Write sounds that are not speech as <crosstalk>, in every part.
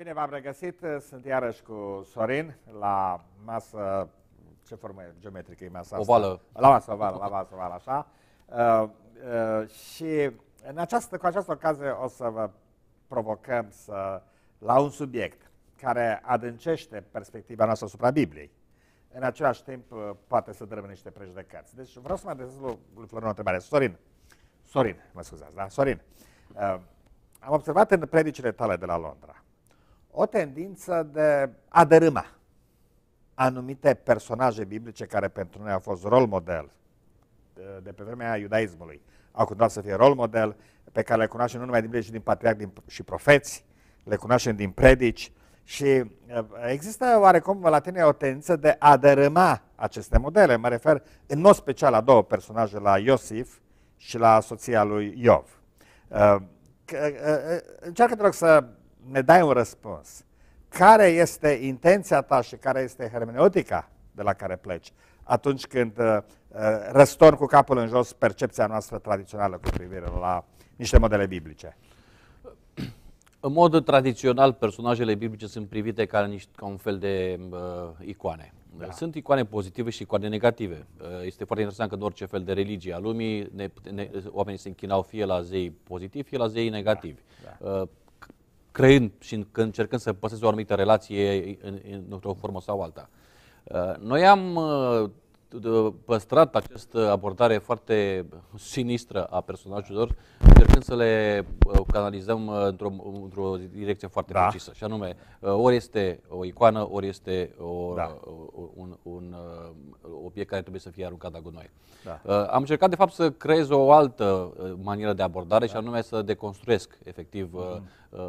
Bine v-am regăsit, sunt iarăși cu Sorin la masă, ce formă e geometrică e masa asta? Ovală. La masă ovală, la masă ovală, așa. Uh, uh, și în această, cu această ocazie o să vă provocăm să, la un subiect care adâncește perspectiva noastră asupra Bibliei. În același timp, uh, poate să dărâme niște prejudecăți. Deci vreau să mă adresez lui, lui Florin o întrebare. Sorin, Sorin, mă scuzați, da? Sorin, uh, am observat în predicile tale de la Londra o tendință de a dărâma anumite personaje biblice care pentru noi au fost rol model de, de pe vremea iudaismului. Au continuat să fie rol model pe care le cunoaștem nu numai din Biblie, ci din patriarhi și profeți, le cunoaștem din predici și uh, există oarecum la tine o tendință de a dărâma aceste modele. Mă refer în mod special la două personaje, la Iosif și la soția lui Iov. Uh, uh, încearcă, te rog, să ne dai un răspuns. Care este intenția ta și care este hermeneutica de la care pleci atunci când uh, răstorn cu capul în jos percepția noastră tradițională cu privire la niște modele biblice? <clears throat> În mod tradițional, personajele biblice sunt privite ca, niște, ca un fel de uh, icoane. Da. Sunt icoane pozitive și icoane negative. Uh, este foarte interesant că în orice fel de religie a lumii ne, ne, oamenii se închinau fie la zei pozitivi, fie la zei negativi. Da. Da. Uh, creând și încercând să păstreze o anumită relație în, în, într-o formă sau alta. Uh, noi am uh, păstrat această abordare foarte sinistră a personajelor, încercând să le uh, canalizăm într-o, într-o direcție foarte da. precisă. Și anume, ori este o icoană, ori este o, da. un, un obiect care trebuie să fie aruncat la gunoi. Da. Am încercat, de fapt, să creez o altă manieră de abordare, da. și anume să deconstruiesc, efectiv, mm Uh,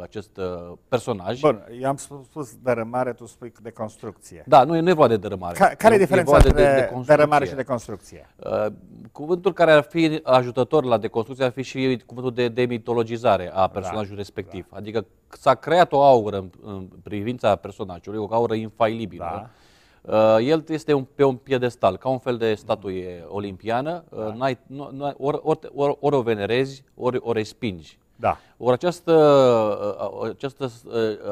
acest uh, personaj. Bun, eu am spus dărâmare, tu spui de construcție. Da, nu e, nu e vorba de dărâmare. Ca, care e diferența între de, de dărâmare și de construcție? Uh, cuvântul care ar fi ajutător la deconstrucție ar fi și cuvântul de demitologizare a da, personajului da, respectiv. Da. Adică s-a creat o aură în, în privința personajului, o aură infailibilă. Da. Uh, el este un, pe un piedestal, ca un fel de statuie olimpiană, da. uh, n-ai, n-ai, ori, ori, ori, ori o venerezi, ori o respingi. Da. Ori această, această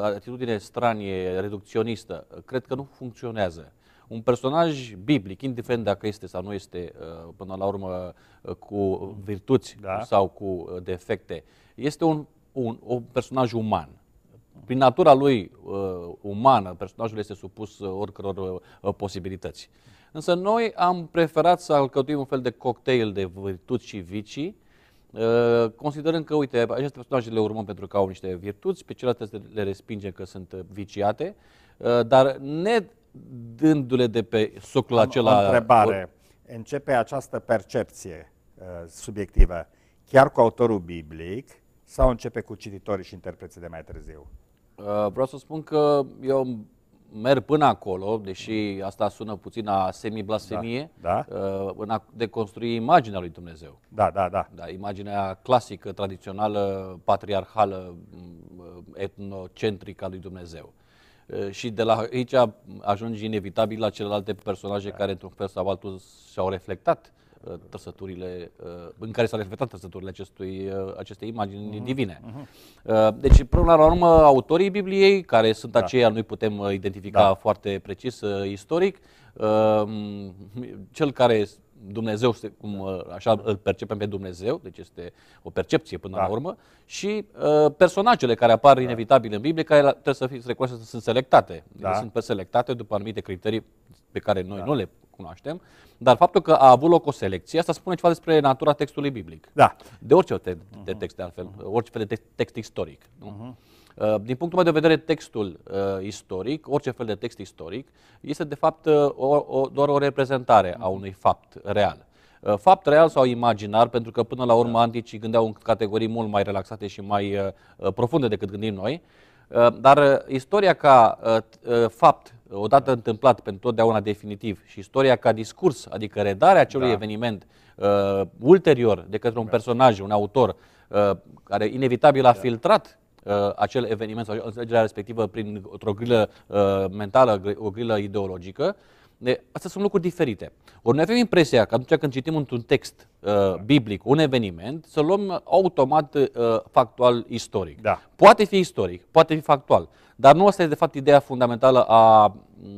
atitudine stranie, reducționistă, cred că nu funcționează. Un personaj biblic, indiferent dacă este sau nu este, până la urmă, cu virtuți da. sau cu defecte, este un, un, un personaj uman. Prin natura lui uh, umană, personajul este supus uh, oricăror uh, posibilități. Însă noi am preferat să alcătuim un fel de cocktail de virtuți și vicii, Uh, considerând că, uite, aceste personaje le urmăm pentru că au niște virtuți, pe celelalte le respingem că sunt viciate, uh, dar ne dându-le de pe socul Am acela... O întrebare. Începe această percepție uh, subiectivă chiar cu autorul biblic sau începe cu cititorii și interpreții de mai târziu? Vreau să spun că eu merg până acolo, deși asta sună puțin a semi-blasfemie, da, da. Uh, în a deconstrui imaginea lui Dumnezeu. Da, da, da. da imaginea clasică, tradițională, patriarhală, mm, etnocentrică a lui Dumnezeu. Uh, și de la aici ajungi inevitabil la celelalte personaje da. care, într-un fel sau altul, și-au reflectat Uh, trăsăturile, uh, în care s-au reflectat trăsăturile acestui, uh, acestei imagini uh-huh. divine. Uh-huh. Deci, până la urmă, autorii Bibliei, care sunt da. aceia, nu-i putem identifica da. foarte precis istoric, cel care Dumnezeu, cum așa îl percepem pe Dumnezeu, deci este o percepție până da. la urmă, și uh, personajele care apar da. inevitabil în Biblie, care trebuie să fie să sunt selectate. Da. Sunt selectate după anumite criterii pe care noi da. nu le cunoaștem, dar faptul că a avut loc o selecție, asta spune ceva despre natura textului biblic. Da. De orice te- de text, de altfel, uh-huh. orice fel de text, text istoric. Nu? Uh-huh. Din punctul meu de vedere, textul uh, istoric, orice fel de text istoric, este de fapt uh, o, o, doar o reprezentare a unui fapt real. Uh, fapt real sau imaginar, pentru că până la urmă da. anticii gândeau în categorii mult mai relaxate și mai uh, profunde decât gândim noi. Uh, dar uh, istoria ca uh, fapt odată întâmplat pentru totdeauna definitiv și istoria ca discurs, adică redarea acelui da. eveniment uh, ulterior de către un da. personaj, un autor, uh, care inevitabil a da. filtrat uh, acel eveniment sau înțelegerea respectivă prin o grilă uh, mentală, o grilă ideologică, de, astea sunt lucruri diferite. Ori noi avem impresia că atunci când citim într-un text uh, biblic un eveniment, să luăm automat uh, factual istoric. Da. Poate fi istoric, poate fi factual, Dar nu asta e de fapt ideea fundamentală a,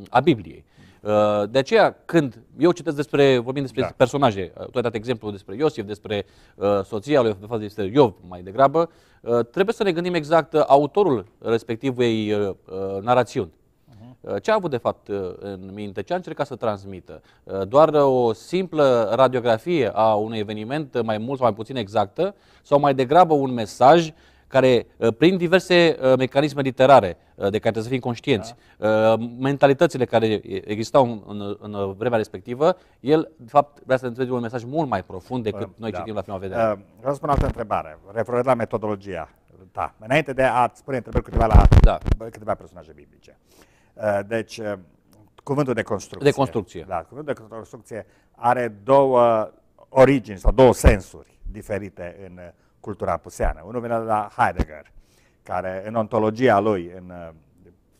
a Bibliei. Uh, de aceea, când eu citesc despre, vorbim despre da. personaje, uh, tu ai dat exemplu despre Iosif, despre uh, soția lui, de fapt despre Iov mai degrabă, uh, trebuie să ne gândim exact uh, autorul respectivei uh, uh, narațiuni. Uh-huh. Ce a avut de fapt în minte? Ce a încercat să transmită? Doar o simplă radiografie a unui eveniment mai mult sau mai puțin exactă sau mai degrabă un mesaj care, uh, prin diverse uh, mecanisme literare uh, de care trebuie să fim conștienți, da. mentalitățile care existau în, în, în vremea respectivă, el, de fapt, vrea să înțelegem un mesaj mult mai profund decât noi da. citim la prima vedere. Uh, vreau să spun altă întrebare, referitor la metodologia ta, înainte de a spune întrebări câteva la da. câteva personaje biblice. Uh, deci, uh, cuvântul de construcție. De construcție. Da, cuvântul de construcție are două origini sau două sensuri diferite în cultura puseană. Unul vine de la Heidegger, care în ontologia lui, în uh,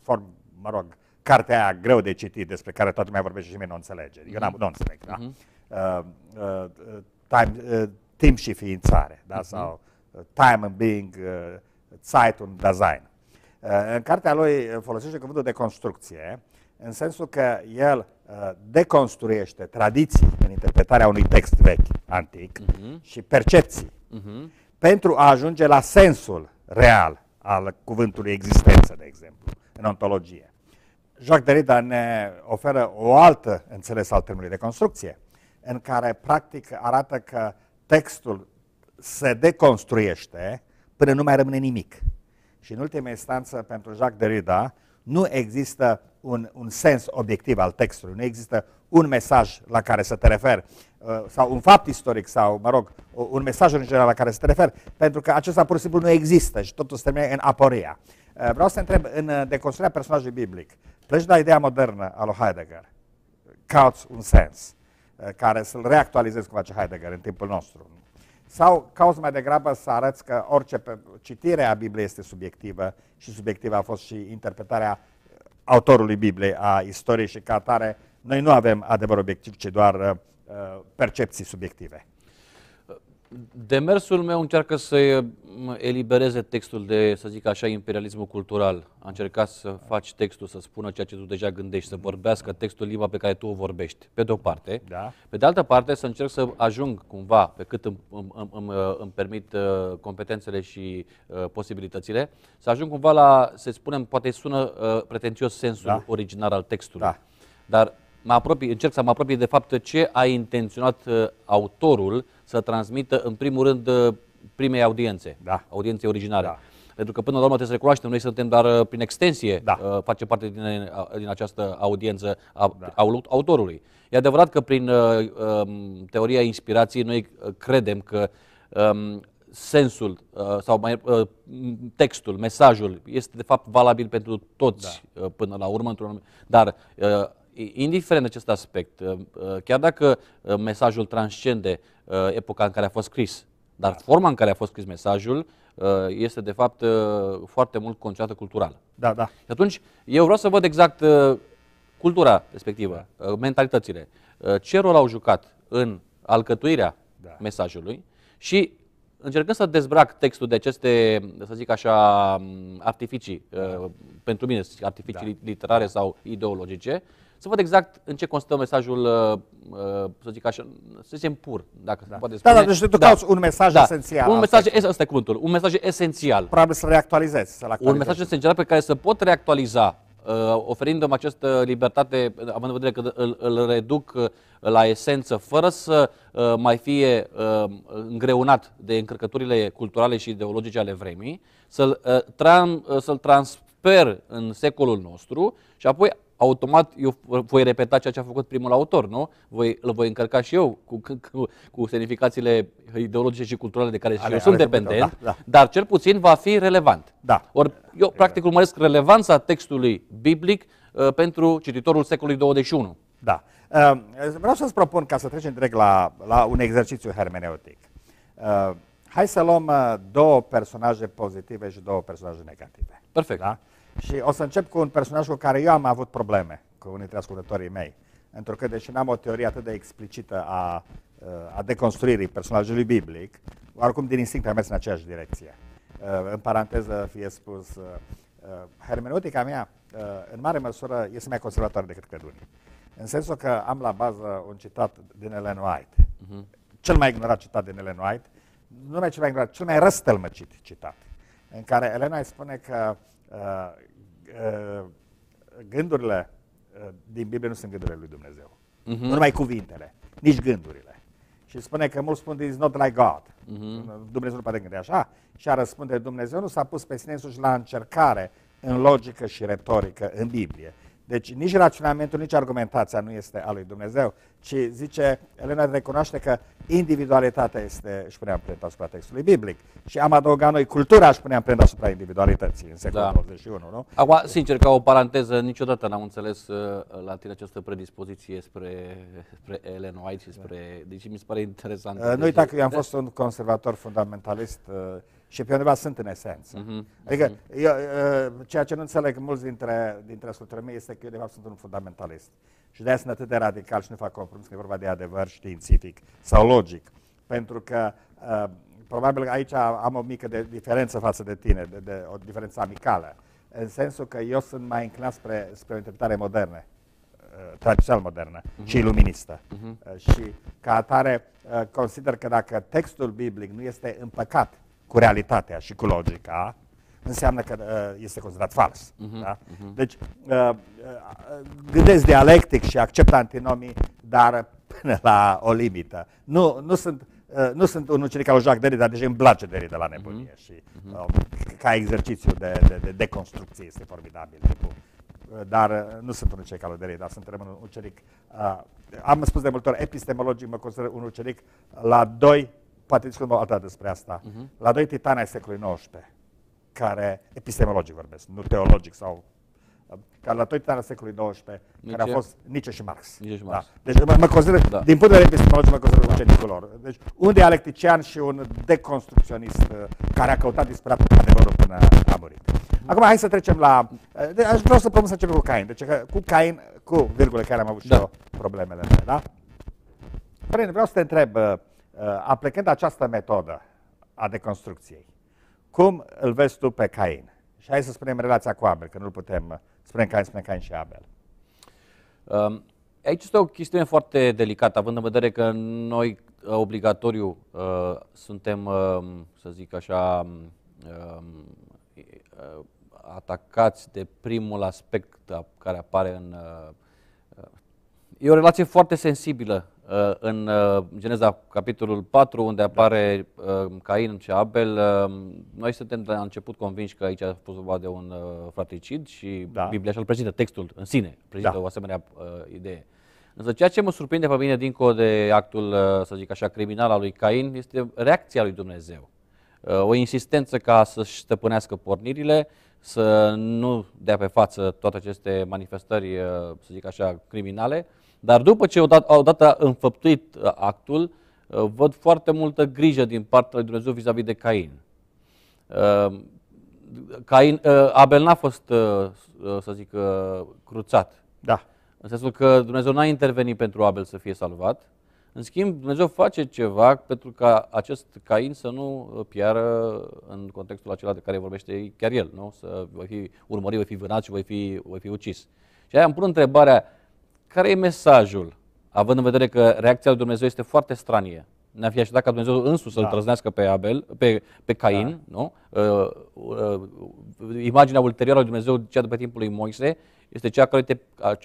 form, mă rog, cartea aia greu de citit, despre care toată lumea vorbește și mine nu înțelege. Eu n-am, nu înțeleg, da? Uh-huh. Uh, uh, time, uh, timp și ființare, da? Uh-huh. Sau uh, Time and Being, uh, Zeit und Dasein. Uh, în cartea lui folosește cuvântul de construcție, în sensul că el uh, deconstruiește tradiții în interpretarea unui text vechi, antic, uh-huh. și percepții. Uh-huh pentru a ajunge la sensul real al cuvântului existență, de exemplu, în ontologie. Jacques Derrida ne oferă o altă înțeles al termenului de construcție, în care practic arată că textul se deconstruiește până nu mai rămâne nimic. Și în ultima instanță, pentru Jacques Derrida, nu există un, un sens obiectiv al textului, nu există un mesaj la care să te referi, uh, sau un fapt istoric, sau, mă rog, un mesaj în general la care să te referi, pentru că acesta pur și simplu nu există și totul se termine în aporia. Uh, vreau să te întreb, în uh, deconstruirea personajului biblic, pleci de la ideea modernă a lui Heidegger, cauți un sens care să-l reactualizezi cum face Heidegger în timpul nostru, sau cauți mai degrabă să arăți că orice citire a Bibliei este subiectivă și subiectivă a fost și interpretarea autorului Bibliei, a istoriei și ca atare, noi nu avem adevăr obiectiv, ci doar uh, percepții subiective. Demersul meu încearcă să elibereze textul de, să zic așa, imperialismul cultural. A încercat să faci textul să spună ceea ce tu deja gândești, să vorbească textul limba pe care tu o vorbești, pe de-o parte. Da. Pe de altă parte, să încerc să ajung cumva, pe cât îmi, îmi, îmi, îmi permit uh, competențele și uh, posibilitățile, să ajung cumva la, să spunem, poate sună uh, pretențios sensul da. originar al textului. Da. Dar mă apropii, încerc să mă apropii de fapt ce a intenționat uh, autorul să transmită în primul rând uh, primei audiențe, da. audiențe originale. Da. Pentru că până la urmă trebuie să recunoaștem, noi suntem doar uh, prin extensie, da. uh, face parte din, din această audiență a, da. a autorului. E adevărat că prin uh, um, teoria inspirației noi credem că um, sensul uh, sau mai, uh, textul, mesajul este de fapt valabil pentru toți da. uh, până la urmă, dar uh, indiferent de acest aspect, uh, uh, chiar dacă uh, mesajul transcende epoca în care a fost scris, dar da. forma în care a fost scris mesajul este de fapt foarte mult concentrată culturală. Da, da. Și atunci eu vreau să văd exact cultura respectivă, da. mentalitățile, ce rol au jucat în alcătuirea da. mesajului și încercând să dezbrac textul de aceste, să zic așa, artificii, da. pentru mine, artificii da. literare sau ideologice, să văd exact în ce constă mesajul, uh, uh, să zic așa, să zicem pur, dacă da. se poate spune. Da, da, deci tu da. cauți un mesaj da. esențial. Un mesaj, ăsta e cuvântul, un mesaj esențial. Probabil să reactualizezi. Să un mesaj esențial pe care să pot reactualiza uh, oferindu-mi această libertate, având în vedere că îl, îl reduc la esență, fără să uh, mai fie uh, îngreunat de încărcăturile culturale și ideologice ale vremii, să-l, uh, tran, uh, să-l transfer în secolul nostru și apoi automat eu voi repeta ceea ce a făcut primul autor, nu? Voi, îl voi încărca și eu cu, cu, cu semnificațiile ideologice și culturale de care ale, și eu sunt dependent, da, da. dar cel puțin va fi relevant. Da. Ori eu practic urmăresc relevanța textului biblic uh, pentru cititorul secolului 21. Da. Uh, vreau să-ți propun, ca să trecem direct la, la un exercițiu hermeneutic. Uh, hai să luăm uh, două personaje pozitive și două personaje negative. Perfect. Da? Și o să încep cu un personaj cu care eu am avut probleme cu unii dintre ascultătorii mei. Pentru că, deși n-am o teorie atât de explicită a, a deconstruirii personajului biblic, oricum din instinct am mers în aceeași direcție. În paranteză fie spus, hermeneutica mea, în mare măsură, este mai conservatoare decât cred unii. În sensul că am la bază un citat din Ellen White, uh-huh. cel mai ignorat citat din Ellen White, nu mai cel mai ignorat, cel mai răstălmăcit citat, în care Ellen White spune că uh, uh, gândurile uh, din Biblie nu sunt gândurile lui Dumnezeu. Uh-huh. Nu numai cuvintele, nici gândurile. Și spune că mulți spun, is not like God. Uh-huh. Dumnezeu nu poate gândi așa. Și a răspunde, Dumnezeu nu s-a pus pe sine însuși la încercare în logică și retorică în Biblie. Deci nici raționamentul, nici argumentația nu este a lui Dumnezeu, ci zice, Elena recunoaște că individualitatea este, își puneam amprenta asupra textului biblic. Și am adăugat noi cultura, își puneam amprenta asupra individualității în secolul da. 21, nu? Acum, sincer, ca o paranteză, niciodată n-am înțeles uh, la tine această predispoziție spre, spre Ellen White și spre... Deci mi se pare interesant. Uh, nu uita că eu am fost un conservator fundamentalist uh, și pe undeva sunt în esență. Uh-huh. Adică uh-huh. Eu, uh, ceea ce nu înțeleg mulți dintre, dintre ascultătorii mei este că eu de fapt sunt un fundamentalist. Și de aia sunt atât de radical și nu fac compromis că e vorba de adevăr științific sau logic. Pentru că uh, probabil aici am o mică de diferență față de tine, de, de, o diferență amicală, în sensul că eu sunt mai înclinat spre, spre o interpretare modernă uh, tradițional modernă uh-huh. și iluministă. Uh-huh. Și ca atare consider că dacă textul biblic nu este împăcat cu realitatea și cu logica, înseamnă că uh, este considerat fals. Uh-huh, da? uh-huh. Deci, uh, uh, gândesc dialectic și accept antinomii, dar până la o limită. Nu, nu sunt Uh, nu sunt un ucenic al lui Jacques Derrida, deja îmi place Derrida la nebunie uh-huh. și uh, ca exercițiu de, de, de deconstrucție este formidabil. Tipul. Uh, dar uh, nu sunt un ucenic al lui Derrida, sunt rămân un ucenic, uh, am spus de multe ori, epistemologic mă consider un ucenic la doi poate discutăm o altă despre asta, uh-huh. la doi titani ai secolului XIX, care, epistemologic vorbesc, nu teologic sau care la doi titani ai secolului XIX, Nice. care au fost Nietzsche și Marx. Nietzsche și Marx. Da. Deci mă, mă consider, da. din punct de vedere epistemologic, mă consider da. ucenicul lor. Deci un dialectician și un deconstrucționist uh, care a căutat disperat adevărul până a murit. Uh-huh. Acum hai să trecem la... Uh, aș vreau să propun să începem cu Cain. Deci cu Cain, cu virgule care am avut da. și eu problemele mele, da? Vreau să te întreb, uh, Uh, aplicând această metodă a deconstrucției, cum îl vezi tu pe Cain? Și hai să spunem relația cu Abel, că nu-l putem spune Cain, spune Cain și Abel. Um, aici este o chestiune foarte delicată, având în vedere că noi uh, obligatoriu uh, suntem, uh, să zic așa, uh, atacați de primul aspect care apare în... Uh, e o relație foarte sensibilă Uh, în uh, Geneza capitolul 4, unde apare uh, Cain și Abel, noi suntem la început convinși că aici a fost vorba de un fratricid și da. Biblia așa-l prezintă, textul în sine, prezintă da. o asemenea idee. Însă ceea ce mă surprinde pe mine dincolo de actul, să zic așa, criminal al lui Cain, este reacția lui Dumnezeu. O insistență ca să-și stăpânească pornirile, să nu dea pe față toate aceste manifestări, să zic așa, criminale, dar după ce odată, odată înfăptuit uh, actul, uh, văd foarte multă grijă din partea lui Dumnezeu vis-a-vis de Cain. Uh, Cain Abel n-a fost, să zic, cruțat. Da. În sensul că Dumnezeu n-a intervenit pentru Abel să fie salvat. În schimb, Dumnezeu face ceva pentru ca acest Cain să nu piară în contextul acela de care vorbește chiar el, nu? Să voi fi urmărit, voi fi vânat și voi fi, voi fi ucis. Și aia îmi pun întrebarea, care e mesajul? Având în vedere că reacția lui Dumnezeu este foarte stranie. Ne-a fi așteptat ca Dumnezeu însuși să-l da. trăznească pe Abel, pe, pe Cain, da. nu? Uh, uh, imaginea ulterioară lui Dumnezeu, cea de pe timpul lui Moise, este cea care te,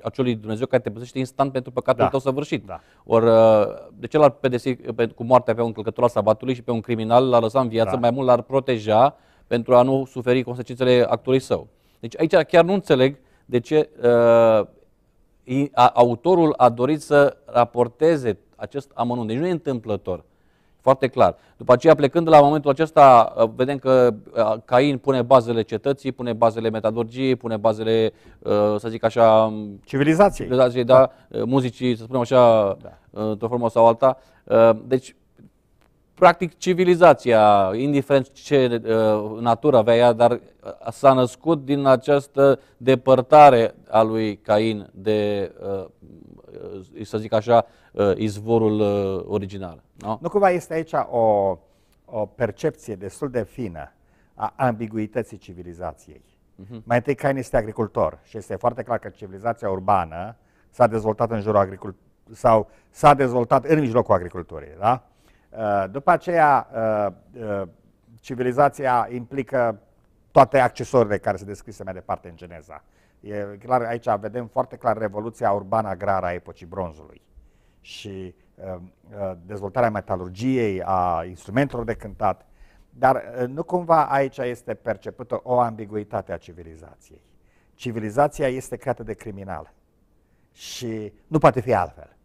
acelui Dumnezeu care te păzește instant pentru păcatul da. tău săvârșit. Da. Ori uh, de ce l-ar pedesi cu moartea pe un călcător al sabatului și pe un criminal l-ar lăsa în viață, da. mai mult l-ar proteja pentru a nu suferi consecințele actului său. Deci aici chiar nu înțeleg de ce uh, autorul a dorit să raporteze acest amănunt. Deci nu e întâmplător. Foarte clar. După aceea, plecând de la momentul acesta, uh, vedem că uh, Cain pune bazele cetății, pune bazele metodologiei, pune bazele, uh, să zic așa... Civilizației. Civilizației, da. da. Muzicii, să spunem așa, da. într-o formă sau alta. Deci, practic civilizația, indiferent ce uh, natură avea ea, dar uh, s-a născut din această depărtare a lui Cain de, uh, uh, să zic așa, uh, izvorul uh, original. Nu? nu cumva este aici o, o percepție destul de fină a ambiguității civilizației. Uh-huh. Mai întâi Cain este agricultor și este foarte clar că civilizația urbană s-a dezvoltat în jurul agriculturii sau s-a dezvoltat în mijlocul agriculturii. Da? Uh, după aceea, uh, uh, civilizația implică toate accesoriile care se descrise mai departe în Geneza. E clar, aici vedem foarte clar revoluția urbană agrară a epocii bronzului și dezvoltarea metalurgiei, a instrumentelor de cântat, dar nu cumva aici este percepută o ambiguitate a civilizației. Civilizația este creată de criminal și nu poate fi altfel.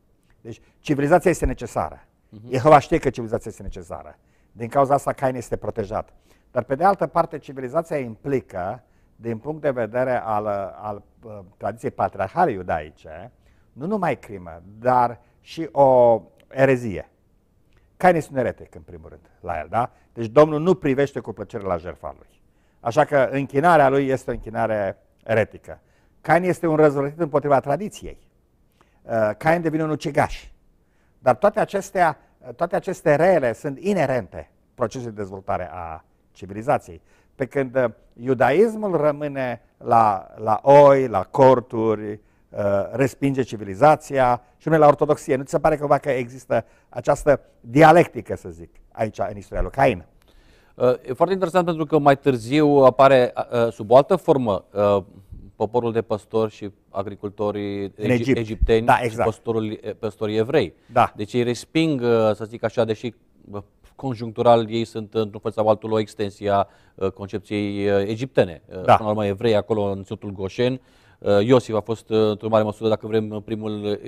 Deci civilizația este necesară. Uh-huh. Jehova știe că civilizația este necesară. Din cauza asta Cain este protejat. Dar pe de altă parte, civilizația implică, din punct de vedere al, al uh, tradiției patriarhale iudaice, nu numai crimă, dar și o erezie. Cain este un eretic, în primul rând, la el, da? Deci Domnul nu privește cu plăcere la jertfa lui. Așa că închinarea lui este o închinare eretică. Cain este un răzvrătit împotriva tradiției. Uh, Cain devine un ucigaș. Dar toate acestea, toate aceste rele sunt inerente procesului de dezvoltare a civilizației. Pe când uh, iudaismul rămâne la, la oi, la corturi, uh, respinge civilizația și nu la ortodoxie. Nu ți se pare cumva că există această dialectică, să zic, aici în istoria lui Cain? E foarte interesant pentru că mai târziu apare sub o altă formă poporul de păstori și agricultorii Egipt. egipteni da, exact. și păstorii, păstorii evrei. Da. Deci ei resping, uh, să zic așa, deși conjunctural ei sunt într-un fel sau altul o extensie a uh, concepției uh, egiptene. Da. Până la urmă evrei acolo în Ținutul Goșen, Iosif a fost într-o mare măsură, dacă vrem, primul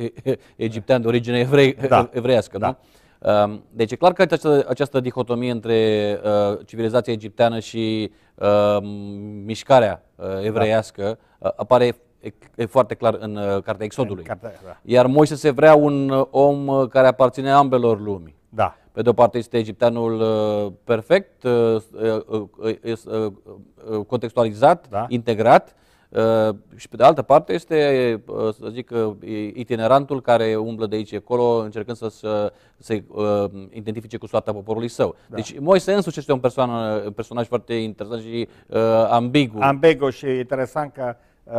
egiptean de origine evrei, da. <laughs> evreiască. Da. Nu? Um, deci e clar că această, această dihotomie între uh, civilizația egipteană și uh, mișcarea uh, evreiască uh, apare e, e foarte clar în uh, Cartea Exodului. Cartea, da. Iar Moise se vrea un uh, om uh, care aparține ambelor lumii. Da. Pe de o parte este egipteanul uh, perfect, uh, uh, contextualizat, da. integrat, Uh, și pe de altă parte este, uh, să zic, uh, itinerantul care umblă de aici acolo încercând să se, să identifice cu soarta poporului său. Da. Deci Moise însuși este un, persoană, un personaj foarte interesant și uh, ambigu. Ambigu și interesant că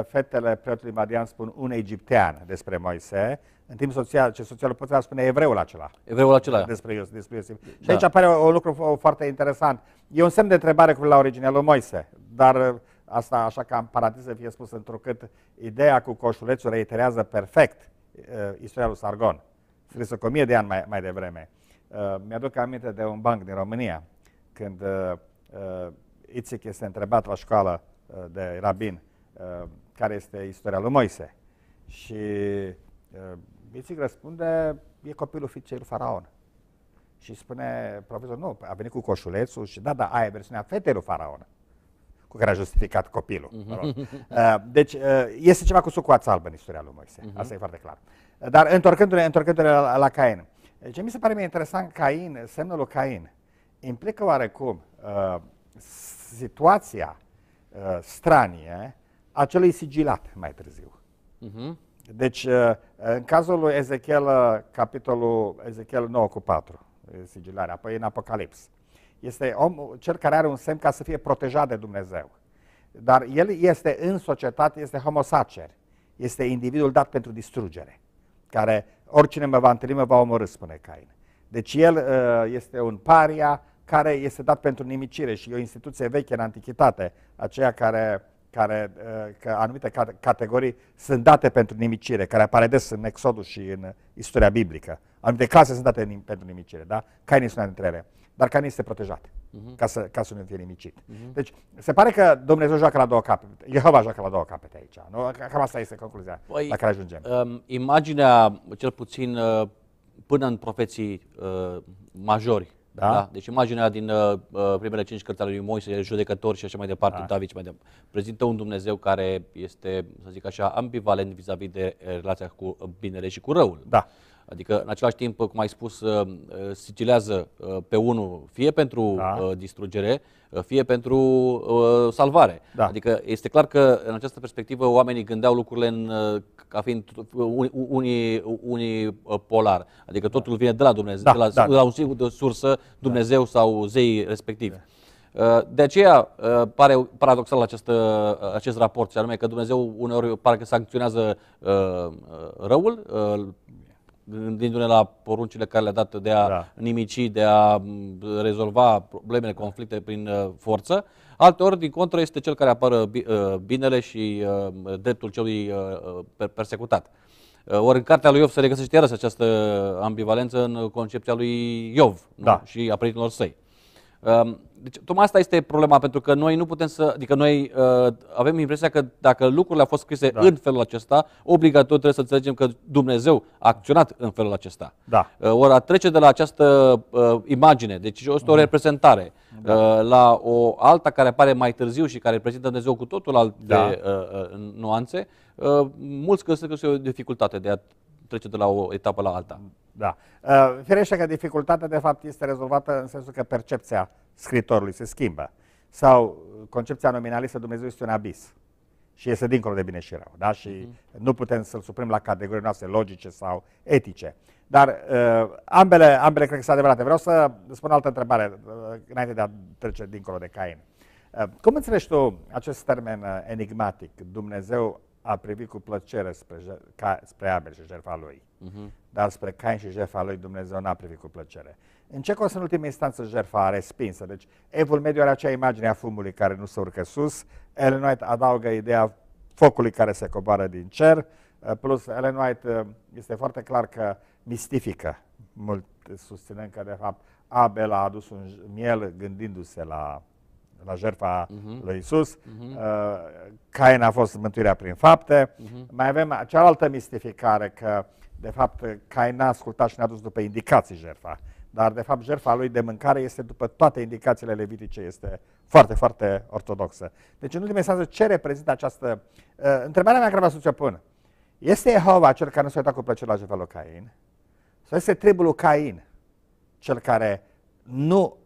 fetele preotului Madian spun un egiptean despre Moise, în timp social, ce socialul putea spune evreul acela. Evreul acela. Despre Iosif. Despre Iosif. Da. Și aici apare un lucru foarte interesant. E un semn de întrebare cu la originea lui Moise, dar Asta așa ca în paranteză să fie spus, întrucât ideea cu coșulețul reiterează perfect uh, istoria lui Sargon, scrisă cu o mie de ani mai, mai devreme. Uh, mi-aduc aminte de un banc din România, când uh, uh, Itzic este întrebat la școală uh, de rabin uh, care este istoria lui Moise. Și uh, Itzic răspunde, e copilul fiicei lui Faraon. Și spune profesorul, nu, a venit cu coșulețul și da, da, aia e versiunea fetei lui Faraon cu care a justificat copilul. Uh, deci uh, este ceva cu sucoața albă în istoria lui Moise. Uh-huh. Asta e foarte clar. Dar întorcându-ne, întorcându-ne la, la Cain. Ce mi se pare mie interesant, Cain, semnul lui Cain, implică oarecum uh, situația uh, stranie a celui sigilat mai târziu. Uh-huh. Deci, uh, în cazul lui Ezechiel, capitolul Ezechiel 9 cu 4, sigilarea, apoi în Apocalips, este om, cel care are un semn ca să fie protejat de Dumnezeu. Dar el este în societate, este homosacer, este individul dat pentru distrugere, care oricine mă va întâlni mă va omorâ, spune Cain. Deci el uh, este un paria care este dat pentru nimicire și e o instituție veche în antichitate, aceea care, care uh, că anumite categorii sunt date pentru nimicire, care apare des în Exodus și în istoria biblică. Anumite clase sunt date pentru nimicire, da? Cain este una dintre ele dar care este protejat, uh-huh. ca, să, ca să nu fie nimicit. Uh-huh. Deci, se pare că Dumnezeu joacă la două capete. Jehova joacă la două capete aici. Nu? Cam asta este concluzia păi, la care ajungem. Um, imaginea, cel puțin uh, până în profeții uh, majori, da? Da? Deci imaginea din uh, uh, primele cinci cărți ale lui Moise, judecători și așa mai departe, da. David și mai departe, prezintă un Dumnezeu care este, să zic așa, ambivalent vis-a-vis de relația cu binele și cu răul. Da. Adică, în același timp, cum ai spus, uh, uh, sicilează uh, pe unul fie pentru da. distrugere, fie pentru salvare. Da. Adică este clar că, în această perspectivă, oamenii gândeau lucrurile în, ca fiind unii, unii polar. Adică totul vine de la Dumnezeu, da, de la, da. de la un singur de sursă, Dumnezeu da. sau zei respectiv. De aceea pare paradoxal acest, acest raport, și anume că Dumnezeu uneori parcă sancționează răul, gândindu-ne la poruncile care le-a dat de a da. nimici, de a rezolva problemele, conflicte prin forță. Alteori, din contră, este cel care apără binele și dreptul celui persecutat. Ori în cartea lui Iov se regăsește iarăși această ambivalență în concepția lui Iov da. nu? și a prietenilor săi. Deci, tocmai asta este problema, pentru că noi nu putem să. Adică noi uh, avem impresia că dacă lucrurile au fost scrise da. în felul acesta, obligatoriu trebuie să înțelegem că Dumnezeu a acționat în felul acesta. Da. Uh, ori a trece de la această uh, imagine, deci este o mhm. reprezentare, da. uh, la o alta care apare mai târziu și care reprezintă Dumnezeu cu totul alte da. uh, uh, nuanțe, uh, mulți găsesc că este o dificultate de a trece de la o etapă la alta. Da. Uh, firește că dificultatea, de fapt, este rezolvată în sensul că percepția scritorului se schimbă. Sau concepția nominalistă Dumnezeu este un abis și este dincolo de bine și rău. Da? Și uh-huh. nu putem să-l suprim la categorii noastre logice sau etice. Dar uh, ambele, ambele cred că sunt adevărate. Vreau să spun altă întrebare uh, înainte de a trece dincolo de Cain. Uh, cum înțelegi tu acest termen uh, enigmatic? Dumnezeu a privit cu plăcere spre, ca, spre Abel și jertfa lui. Uh-huh. Dar spre Cain și jertfa lui Dumnezeu n-a privit cu plăcere. În ce constă în ultima instanță jertfa respinsă? Deci Evul Mediu are acea imagine a fumului care nu se urcă sus, Ellen White adaugă ideea focului care se coboară din cer, uh, plus Ellen White uh, este foarte clar că mistifică mult, susținând că de fapt Abel a adus un miel gândindu-se la la jertfa uh-huh. lui Isus. Uh-huh. Uh, Cain a fost mântuirea prin fapte. Uh-huh. Mai avem cealaltă mistificare că, de fapt, Cain a ascultat și ne-a dus după indicații jertfa. Dar, de fapt, jertfa lui de mâncare este, după toate indicațiile levitice, este foarte, foarte ortodoxă. Deci, în ultima instanță, ce reprezintă această... Uh, întrebarea mea care vă să pun. Este Jehova cel care nu s-a uitat cu plăcere la jertfa lui Cain? Sau este tribul lui Cain cel care nu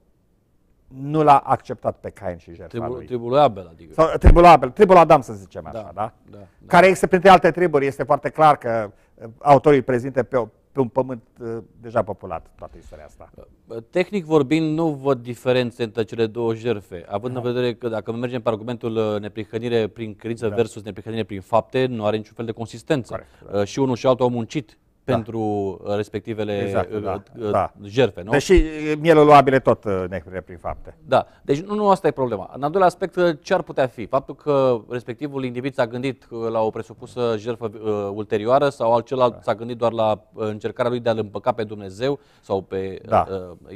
nu l-a acceptat pe Cain și jertfa tribul, lui. Tribul Abel, adică. Sau, tribul Abel, tribul Adam, să zicem așa, da? da? da, da. Care este printre alte triburi, este foarte clar că uh, autorii prezintă pe, o, pe un pământ uh, deja populat toată istoria asta. Uh, tehnic vorbind, nu văd diferențe între cele două jertfe, având da. în vedere că dacă mergem pe argumentul neprihănire prin credință da. versus neprihănire prin fapte, nu are niciun fel de consistență. Corect, da. Și unul și altul au muncit da. Pentru uh, respectivele exact, uh, da, uh, da. jerfe. Nu? Deși mielul luabil e tot necre prin fapte. Da, deci nu, nu asta e problema. În al doilea aspect, ce ar putea fi? Faptul că respectivul individ s-a gândit la o presupusă jertfă uh, ulterioară sau alt celălalt da. s-a gândit doar la încercarea lui de a-L împăca pe Dumnezeu sau pe da.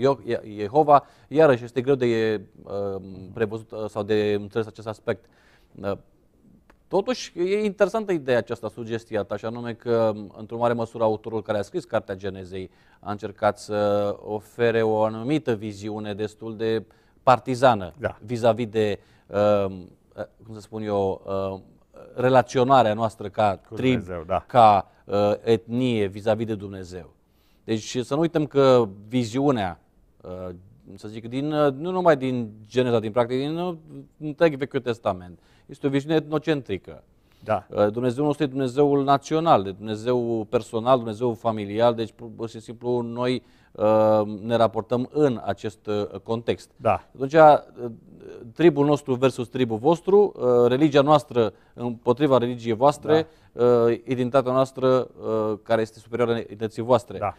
uh, Jehova, iarăși este greu de uh, prevăzut sau de înțeles acest aspect. Uh, Totuși, e interesantă ideea aceasta, sugestia ta, și anume că, într-o mare măsură, autorul care a scris Cartea Genezei a încercat să ofere o anumită viziune destul de partizană da. vis-a-vis de, uh, cum să spun eu, uh, relaționarea noastră ca Cu trib, Dumnezeu, da. ca uh, etnie vis-a-vis de Dumnezeu. Deci să nu uităm că viziunea, uh, să zic, din, uh, nu numai din Geneza, din practic, din uh, întreg Vechiul Testament, este o viziune etnocentrică. Da. Uh, Dumnezeu nostru este Dumnezeul național, de Dumnezeu personal, Dumnezeu familial, deci pur și simplu noi uh, ne raportăm în acest uh, context. Da. Atunci, tribul nostru versus tribul vostru, religia noastră împotriva religiei voastre, da. identitatea noastră care este superioară identității voastre. Da.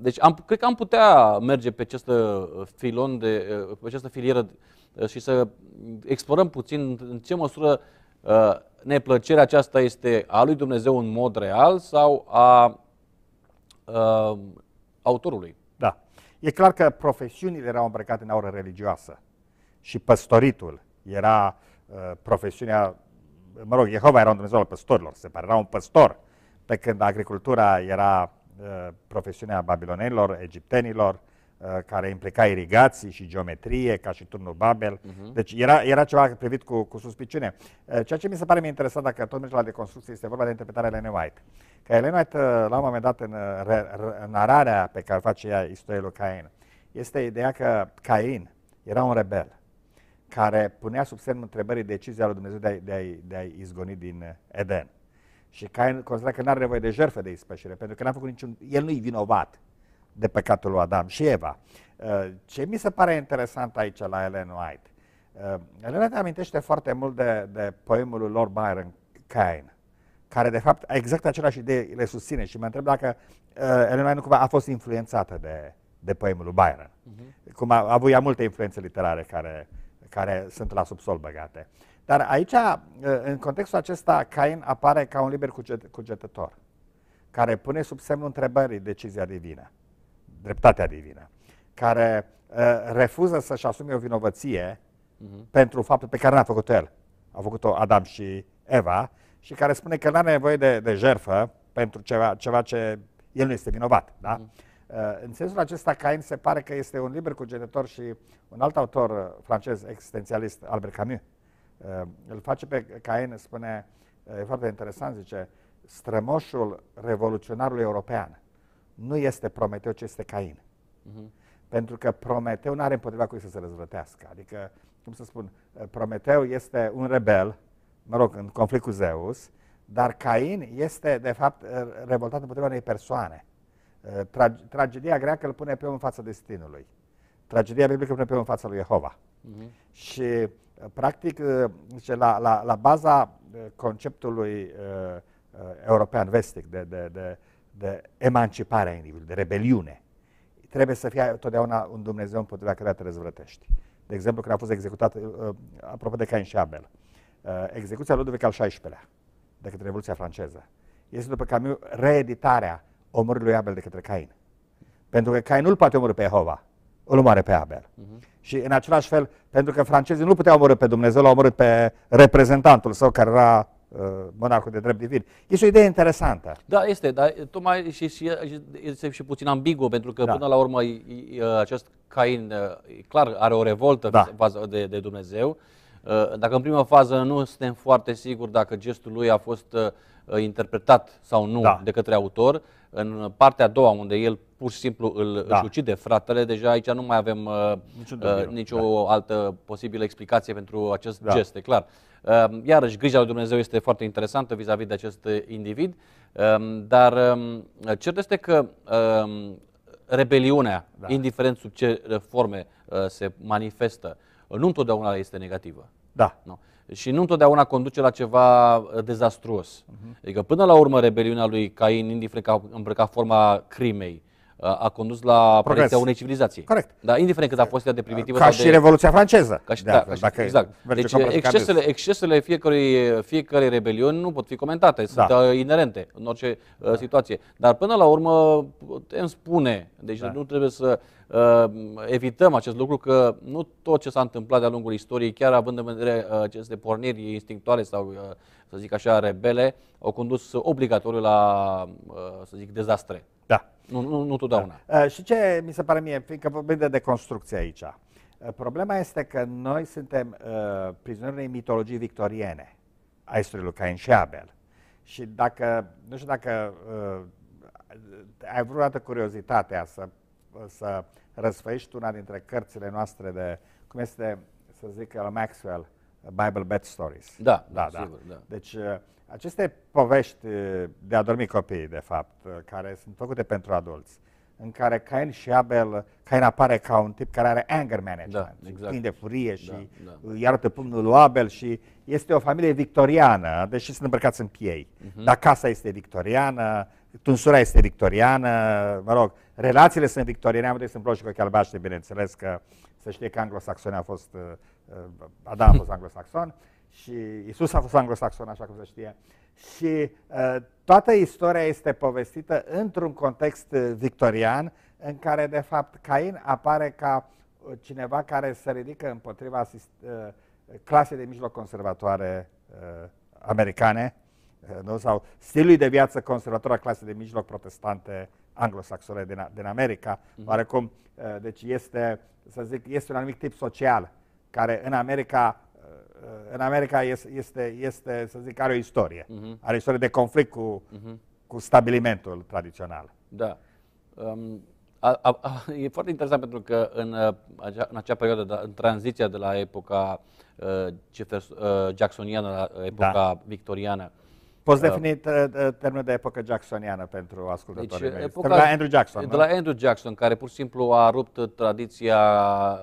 Deci am, cred că am putea merge pe această filon, de, pe această filieră Uh, și să explorăm puțin în ce măsură uh, neplăcerea aceasta este a lui Dumnezeu în mod real sau a uh, autorului. Da. E clar că profesiunile erau îmbrăcate în aură religioasă și păstoritul era uh, profesiunea, mă rog, Jehova era un Dumnezeu al păstorilor, se pare, era un păstor, pe când agricultura era uh, profesiunea babilonenilor, egiptenilor, Uh, care implica irigații și geometrie, ca și turnul Babel. Uh-huh. Deci era, era ceva privit cu, cu suspiciune. Uh, ceea ce mi se pare mie interesant, dacă tot mergi la deconstrucție, este vorba de interpretarea Elene White. Că Elene White, uh, la un moment dat, în, în nararea pe care face ea istoria lui Cain, este ideea că Cain era un rebel care punea sub semnul întrebării decizia lui Dumnezeu de a, de a, de a izgoni din Eden. Și Cain considera că nu are nevoie de jertfă de ispășire, pentru că n-a făcut niciun... El nu-i vinovat de păcatul lui Adam și Eva. Uh, ce mi se pare interesant aici la Ellen White Uh, Elena te amintește foarte mult de, de poemul lui Lord Byron, Cain, care de fapt exact același idee le susține și mă întreb dacă uh, Elena nu cumva a fost influențată de, de poemul lui Byron. Uh-huh. Cum a, a avut ea multe influențe literare care, care sunt la subsol băgate. Dar aici, uh, în contextul acesta, Cain apare ca un liber cuget, cugetător, care pune sub semnul întrebării decizia divină, dreptatea divină, care uh, refuză să-și asume o vinovăție uh-huh. pentru faptul pe care n-a făcut-o el. A făcut-o Adam și Eva și care spune că nu are nevoie de, de jerfă pentru ceva, ceva ce el nu este vinovat. Da? Uh-huh. În sensul acesta, Cain se pare că este un liber cugetător și un alt autor uh, francez existențialist, Albert Camus, uh, îl face pe Cain, spune, uh, e foarte interesant, zice, strămoșul revoluționarului european nu este Prometeu, ci este Cain. Uh-huh. Pentru că Prometeu nu are împotriva cui să se răzvrătească. Adică, cum să spun, Prometeu este un rebel, mă rog, în conflict cu Zeus, dar Cain este, de fapt, revoltat împotriva unei persoane. Tra- tragedia greacă îl pune pe om în fața destinului. Tragedia biblică îl pune pe om în fața lui Jehova. Uh-huh. Și, practic, zice, la, la, la baza conceptului uh, uh, european vestic de, de, de, de emancipare a individului, de rebeliune, trebuie să fie totdeauna un Dumnezeu împotriva căruia te răzvrătești. De exemplu, când a fost executat, uh, apropo de Cain și Abel, uh, execuția lui Ludovic al XVI-lea de către Revoluția franceză este după Camus reeditarea omorât lui Abel de către Cain. Pentru că Cain nu-l poate omorâ pe Jehova, îl omoare pe Abel. Uh-huh. Și în același fel, pentru că francezii nu puteau omorâ pe Dumnezeu, l-au omorât pe reprezentantul său, care era uh, monarhul de drept divin. Este o idee interesantă. Da, este, dar tocmai și, și, este și puțin ambigu, pentru că da. până la urmă acest Cain clar are o revoltă da. față de, de Dumnezeu. Uh, dacă în prima fază nu suntem foarte siguri dacă gestul lui a fost uh, interpretat sau nu da. de către autor, în partea a doua, unde el pur și simplu îl da. își ucide fratele, deja aici nu mai avem uh, uh, nicio da. altă posibilă explicație pentru acest da. gest, e clar. Uh, iarăși, grija lui Dumnezeu este foarte interesantă vis-a-vis de acest individ, uh, dar uh, cert este că uh, rebeliunea, da. indiferent sub ce forme uh, se manifestă, uh, nu întotdeauna este negativă. Da. Nu? Și nu întotdeauna conduce la ceva uh, dezastruos. Uh-huh. Adică până la urmă rebeliunea lui Cain, indiferent că a îmbrăcat forma crimei, uh, a condus la apariția unei civilizații. Corect. Da, indiferent cât a fost ea de primitivă. Ca sau și de... Revoluția franceză. Ca și, da, ca și, dacă exact. Deci excesele, excesele fiecărei, fiecare rebeliuni nu pot fi comentate, sunt da. Uh, inerente în orice da. situație. Dar până la urmă putem spune, deci da. nu trebuie să uh, evităm acest lucru că nu tot ce s-a întâmplat de-a lungul istoriei, chiar având în vedere uh, aceste porniri instinctuale sau, uh, să zic așa, rebele, au condus obligatoriu la, uh, să zic, dezastre. Da. Nu, nu, nu totdeauna. Da. Uh, și ce mi se pare mie, fiindcă vorbim de deconstrucție aici, uh, problema este că noi suntem uh, prizonieri unei mitologii victoriene a istoriei lui Cain și Abel. Și dacă, nu știu dacă uh, ai vreodată curiozitatea să, să răsfăiești una dintre cărțile noastre de, cum este, să zic, la Maxwell, Bible Bed Stories. Da, da, da. Sigur, da. Deci, uh, aceste povești uh, de a dormi copii, de fapt, uh, care sunt făcute pentru adulți, în care Cain și Abel, Cain apare ca un tip care are anger management, da, exact. plin de furie și da, da. îi arată pumnul lui Abel și este o familie victoriană, deși sunt îmbrăcați în piei. Uh-huh. Dar casa este victoriană, tunsura este victoriană, mă rog, relațiile sunt victoriane, am de exemplu și cu albaște, bineînțeles că să știe că anglosaxonii a fost, uh, uh, Adam a fost anglosaxon și Isus a fost anglosaxon, așa cum se știe. Și uh, toată istoria este povestită într-un context victorian în care, de fapt, Cain apare ca cineva care se ridică împotriva asist, clasei de mijloc conservatoare americane, nu? sau stilului de viață conservator a clasei de mijloc protestante anglosaxone din, din America. Uh-huh. Oarecum, deci este, să zic, este un anumit tip social care în America în America este, este, este să zic, are o istorie. Uh-huh. Are o istorie de conflict cu, uh-huh. cu stabilimentul tradițional. Da. Um, a, a, a, e foarte interesant pentru că în, acea, în acea perioadă, de, în tranziția de la epoca uh, Jefferson, uh, Jacksoniană la epoca da. victoriană, Poți defini uh, termenul de epocă jacksoniană pentru ascultătorii deci, mei. Epoca, de la Andrew Jackson, De la Andrew Jackson, care pur și simplu a rupt tradiția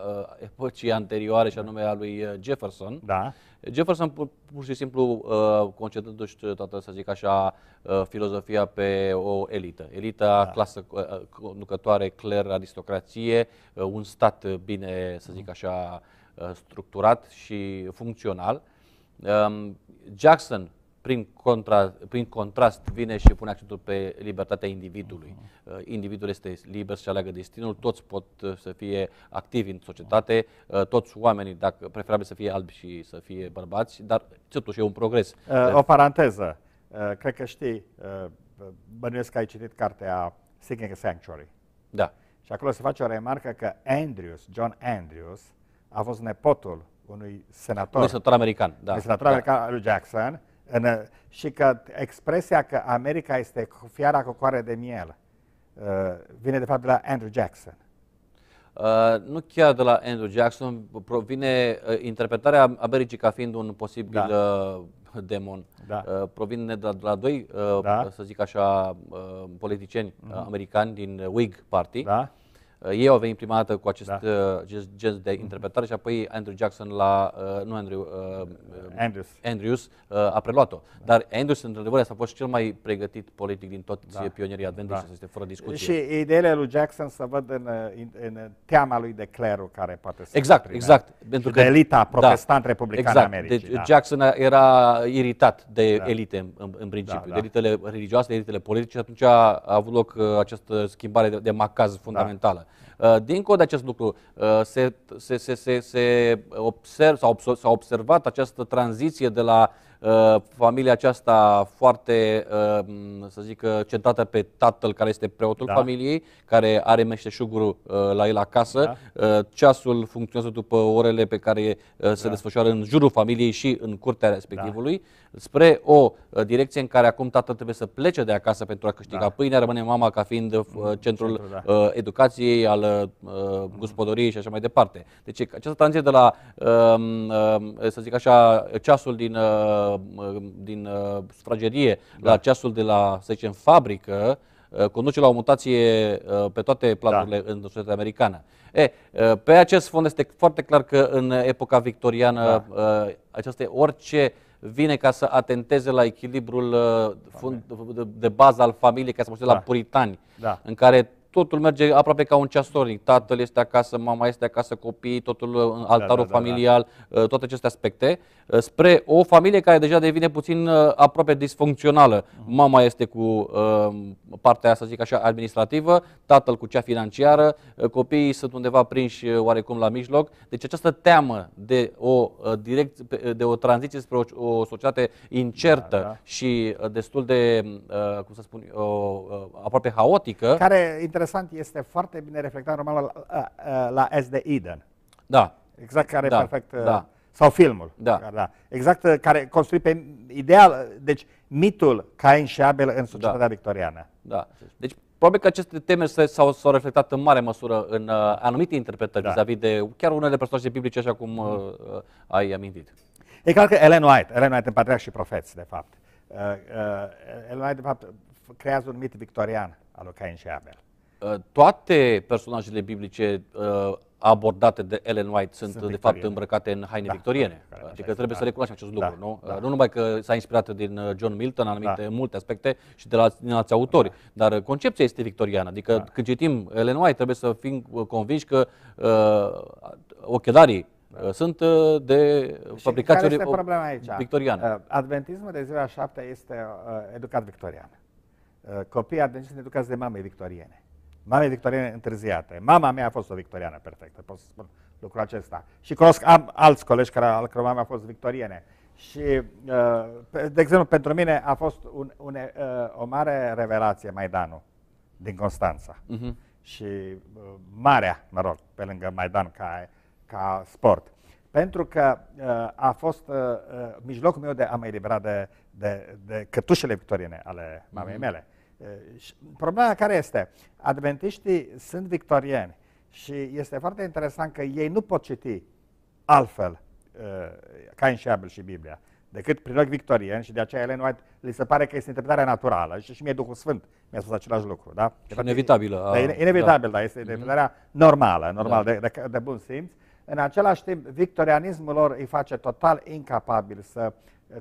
uh, epocii anterioare, și anume a lui uh, Jefferson. Da. Jefferson pur, pur și simplu uh, concentrându-și toată, să zic așa, uh, filozofia pe o elită. Elita, da. clasă uh, conducătoare, cler, aristocrație, uh, un stat bine, să zic așa, uh, structurat și funcțional. Um, Jackson, prin, contra, prin contrast, vine și pune accentul pe libertatea individului. Uh-huh. Individul este liber să aleagă destinul, toți pot uh, să fie activi în societate, uh, toți oamenii, dacă preferabil să fie albi și să fie bărbați, dar totuși e un progres. Uh, o paranteză, uh, cred că știi, uh, bănuiesc că ai citit cartea Seeking a Sanctuary. Da. Și acolo se face o remarcă că Andrews, John Andrews, a fost nepotul unui senator. Unui senator american, da. Unui senator da. american, lui Jackson, în, și că expresia că America este fiara cu coare de miel uh, vine de fapt de la Andrew Jackson. Uh, nu chiar de la Andrew Jackson, provine uh, interpretarea Americii ca fiind un posibil da. uh, demon. Da. Uh, provine de la, de la doi, uh, da. să zic așa, uh, politicieni uh-huh. americani din Whig Party. Da Uh, ei au venit prima dată cu acest da. uh, gen de interpretare și apoi Andrew Jackson la, uh, nu Andrew, uh, Andrews, Andrews uh, a preluat-o. Da. Dar Andrews, într-adevăr, a fost cel mai pregătit politic din toți da. pionierii adventiști, da. este fără discuție. Și ideile lui Jackson să văd în, în, în teama lui de clerul care poate să Exact, prime. exact. Pentru că, de elita protestant da, republicană exact. Americii. Deci da. Jackson era iritat de da. elite în, în, în principiu, da, da. de elitele religioase, de elitele politice și atunci a avut loc uh, această schimbare de, de macaz da. fundamentală. Da. Uh, dincolo de acest lucru, uh, se, se, se, se, se observ, s-a observat această tranziție de la Uh, familia aceasta foarte, uh, să zic, centrată pe tatăl care este preotul da. familiei, care are meșteșugul uh, la el acasă. Da. Ceasul funcționează după orele pe care se da. desfășoară în jurul familiei și în curtea respectivului, da. spre o direcție în care acum tatăl trebuie să plece de acasă pentru a câștiga da. pâinea, rămâne mama ca fiind centrul, centrul da. educației, al gospodăriei și așa mai departe. Deci această tranziție de la, um, să zic așa, ceasul din din uh, sufragerie da. la ceasul de la, să zicem, fabrică, uh, conduce la o mutație uh, pe toate planurile da. în societatea americană. E, pe acest fond este foarte clar că în epoca victoriană da. aceasta orice vine ca să atenteze la echilibrul fund, de bază al familiei, ca să da. la puritani, da. în care totul merge aproape ca un ceasornic. Tatăl este acasă, mama este acasă, copiii, totul în altarul da, da, da, familial, da. toate aceste aspecte, uh, spre o familie care deja devine puțin uh, aproape disfuncțională. Uh-huh. Mama este cu uh, partea, să zic așa, administrativă, tatăl cu cea financiară, copiii sunt undeva prinși oarecum la mijloc. Deci această teamă de o, direct, de o tranziție spre o, o societate incertă da, da. și destul de, cum să spun, aproape haotică. Care interesant, este foarte bine reflectat în romanul la, la S de Eden. Da. Exact, care da. e perfect... Da. Sau filmul. Da. da. Exact, care construit pe ideal, deci mitul Cain și Abel în societatea da. victoriană. Da. Deci Probabil că aceste teme s-au, s-au reflectat în mare măsură în uh, anumite interpretări da. vis-a-vis de chiar unele personaje biblice, așa cum uh, uh, ai amintit. E clar că Ellen White, Ellen White în Patriarh și Profeți, de fapt, uh, uh, Ellen White, de fapt, creează un mit victorian al lui Cain și Abel. Uh, toate personajele biblice uh, abordate de Ellen White sunt, sunt de fapt îmbrăcate în haine da, victoriene. Da, adică trebuie da, să recunoaștem acest lucru, da, nu? Da. Nu numai că s-a inspirat din uh, John Milton în anumite da. multe aspecte și de la din alți autori, da. dar concepția este victoriană. Adică da. când citim Ellen White trebuie să fim convinși că uh, ochelarii da. sunt de fabricație care este problema aici? victoriană. Adventismul de ziua șapte este educat victorian. Copiii adventiști sunt educați de mame victoriene. Mame victoriene întârziate. Mama mea a fost o victoriană perfectă, pot să spun lucrul acesta. Și cunosc am alți colegi care al căror mame a fost victoriene. Și, uh, de exemplu, pentru mine a fost un, un, uh, o mare revelație Maidanul din Constanța. Uh-huh. Și uh, marea, mă rog, pe lângă Maidan ca, ca sport. Pentru că a fost mijlocul meu de a mă elibera de, de, de cătușele victoriene ale mamei uh-huh. mele. Problema care este? Adventiștii sunt victorieni și este foarte interesant că ei nu pot citi altfel Cain și Abel și Biblia. decât prin ochi victorieni și de aceea Ellen White li se pare că este interpretarea naturală și și mie Duhul Sfânt mi-a spus același lucru. Da? De fapt, inevitabilă. Da, e inevitabil, da, da este interpretarea mm-hmm. normală, normal, da. de, de, de bun simț. În același timp, victorianismul lor îi face total incapabil să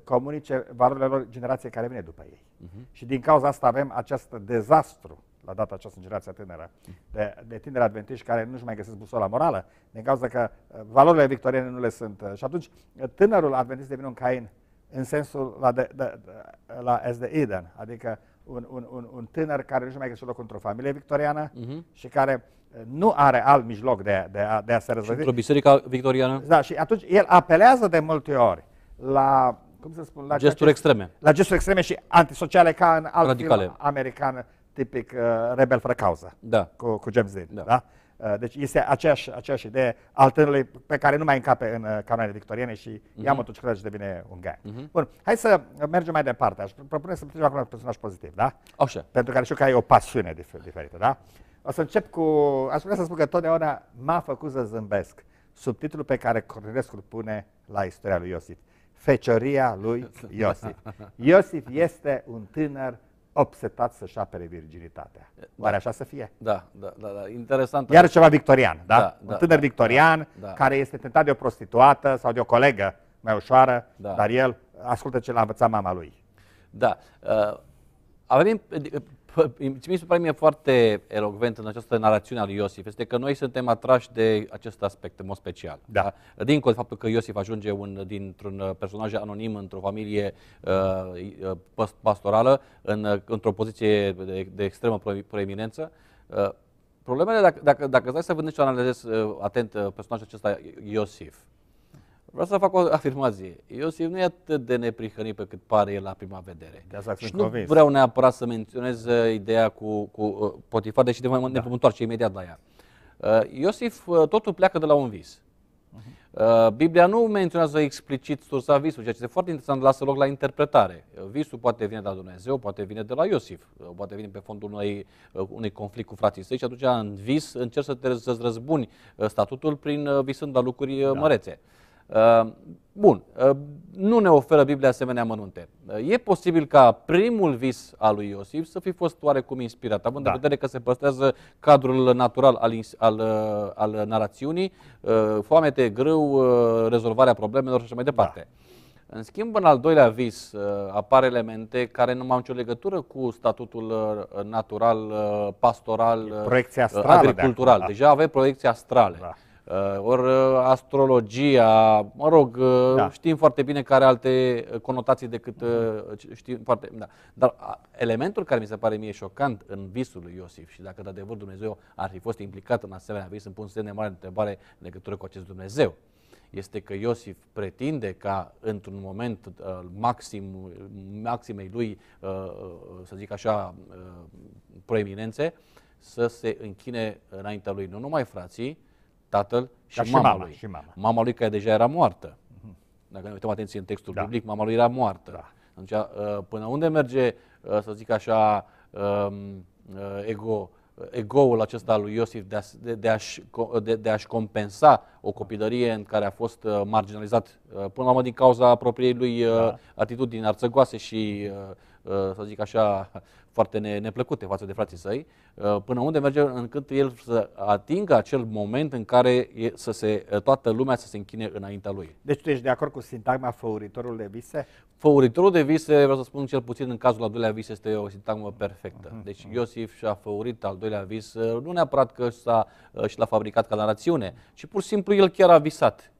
comunice valorile lor generației care vine după ei. Uh-huh. Și din cauza asta avem acest dezastru la data această generație tânără de, de tineri adventiști care nu-și mai găsesc busola morală, din cauza că uh, valorile victoriene nu le sunt. Uh, și atunci tânărul adventist devine un Cain în sensul la, de, de, de, la as the Eden, adică un, un, un, un tânăr care nu-și mai găsește loc într-o familie victoriană uh-huh. și care uh, nu are alt mijloc de, de, a, de a se răzvăti. Într-o biserică victoriană? Da, și atunci el apelează de multe ori la cum să spun, la gesturi extreme. La gesturi extreme și antisociale ca în alt Radicale. film american tipic uh, rebel fără cauză da. cu, cu James Dean. Da. Da? Uh, deci este aceeași, aceeași idee al tânărului pe care nu mai încape în uh, canoanele victoriene și uh-huh. ia motocicleta și devine un gang. Uh-huh. Bun, hai să mergem mai departe. Aș propune să trecem acum un personaj pozitiv, da? Așa. Pentru care știu că ai o pasiune diferită, da? O să încep cu, aș vrea să spun că totdeauna m-a făcut să zâmbesc subtitlul pe care Cornelescu îl pune la istoria lui Iosif. Fecioria lui <laughs> Iosif. Iosif este un tânăr obsetat să-și apere virginitatea. Oare așa să fie? Da, da, da, da. interesant. Iar ceva victorian, da? da un da, tânăr da, victorian da, da. care este tentat de o prostituată sau de o colegă mai ușoară, da. dar el ascultă ce l-a învățat mama lui. Da. Uh, avem, ce mi se pare mie foarte elogvent în această narațiune a lui Iosif este că noi suntem atrași de acest aspect în mod special. Da. da? Dincolo de faptul că Iosif ajunge un, dintr-un personaj anonim într-o familie uh, uh pastorală, în, într-o poziție de, de extremă proeminență, uh, problemele, dacă, dacă, dacă stai să vândești și analizezi uh, atent uh, personajul acesta Iosif, Vreau să fac o afirmație. Iosif nu e atât de neprihănit pe cât pare el la prima vedere. De asta și nu convins. vreau neapărat să menționez uh, ideea cu, cu uh, Potifar, deși de mai da. ne vom întoarce imediat la ea. Uh, Iosif totul pleacă de la un vis. Uh-huh. Biblia nu menționează explicit sursa visului, ceea ce este foarte interesant, lasă loc la interpretare. Visul poate vine de la Dumnezeu, poate vine de la Iosif, poate vine pe fondul unui, unui conflict cu frații săi și atunci în vis încerci să te, să răzbuni statutul prin visând la lucruri da. mărețe. Uh, bun, uh, nu ne oferă Biblia asemenea mănunte. Uh, e posibil ca primul vis al lui Iosif să fi fost oarecum inspirat, având da. în vedere că se păstrează cadrul natural al, al, al narațiunii, foamete, grâu, rezolvarea problemelor și așa mai departe. Da. În schimb, în al doilea vis apar elemente care nu mai au nicio legătură cu statutul natural, pastoral, agricultural. De da. Deja avem proiecții astrale. Da. Uh, ori uh, astrologia, mă rog, uh, da. știm foarte bine care alte conotații decât știm foarte... Da. Dar elementul care mi se pare mie șocant în visul lui Iosif și dacă de adevăr Dumnezeu ar fi fost implicat în asemenea vis, îmi pun semne mare întrebare în legătură cu acest Dumnezeu este că Iosif pretinde ca într-un moment uh, maxim, maximei lui, uh, să zic așa, uh, proeminențe, să se închine înaintea lui nu numai frații, tatăl și, și mama, lui. Și mama. mama lui care deja era moartă. Uh-huh. Dacă ne uităm atenție în textul da. biblic, mama lui era moartă. Da. Atunci, uh, până unde merge, uh, să zic așa, um, uh, ego, egoul acesta al lui Iosif de, a, de, de, a-și, de, de a-și compensa o copilărie în care a fost marginalizat până la urmă din cauza propriei lui da. atitudini arțăgoase și, să zic așa, <laughs> foarte neplăcute față de frații săi, uh, până unde merge încât el să atingă acel moment în care să se, uh, toată lumea să se închine înaintea lui. Deci tu ești de acord cu sintagma făuritorul de vise? Făuritorul de vise, vreau să spun cel puțin în cazul al doilea vis, este o sintagmă perfectă. Uh-huh. Deci Iosif și-a făurit al doilea vis, uh, nu neapărat că s-a, și l-a fabricat ca narațiune, ci pur și simplu el chiar a visat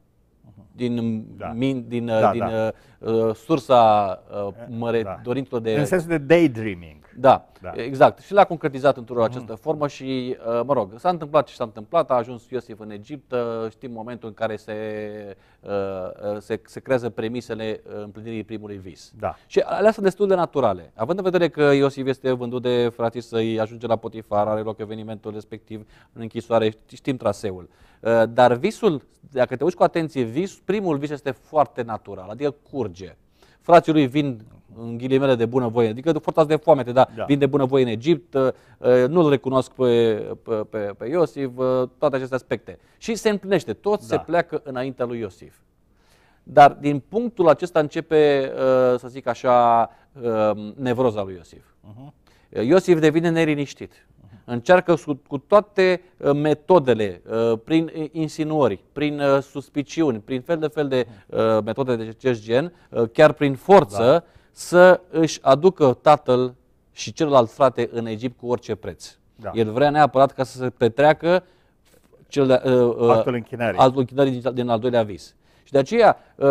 din, da. min, din, da, din da. Uh, sursa uh, măre, da. dorințelor de... În sensul de daydreaming. Da, da, exact. Și l-a concretizat într-o această mm. formă și, uh, mă rog, s-a întâmplat ce s-a întâmplat, a ajuns Iosif în Egipt, uh, știm momentul în care se, uh, se, se creează premisele împlinirii primului vis. Da. Și alea sunt destul de naturale. Având în vedere că Iosif este vândut de frații săi, ajunge la Potifar, are loc evenimentul respectiv în închisoare, știm traseul. Dar visul, dacă te uiți cu atenție, vis, primul vis este foarte natural, adică curge. Frații lui vin în ghilimele de bunăvoie, adică forțați de foamete, dar da. vin de bunăvoie în Egipt, uh, uh, nu-l recunosc pe, pe, pe, pe Iosif, uh, toate aceste aspecte. Și se împlinește, tot da. se pleacă înaintea lui Iosif. dar din punctul acesta începe, uh, să zic așa, uh, nevroza lui Iosif. Uh-huh. Iosif devine neliniștit. Uh-huh. Încearcă cu, cu toate uh, metodele, prin insinuări, prin suspiciuni, prin fel de fel de metode de acest gen, chiar prin forță, da. să își aducă tatăl și celălalt frate în Egipt cu orice preț. Da. El vrea neapărat ca să se petreacă cel de, uh, uh, actul închinării, actul închinării din, din al doilea vis. Și de aceea, uh,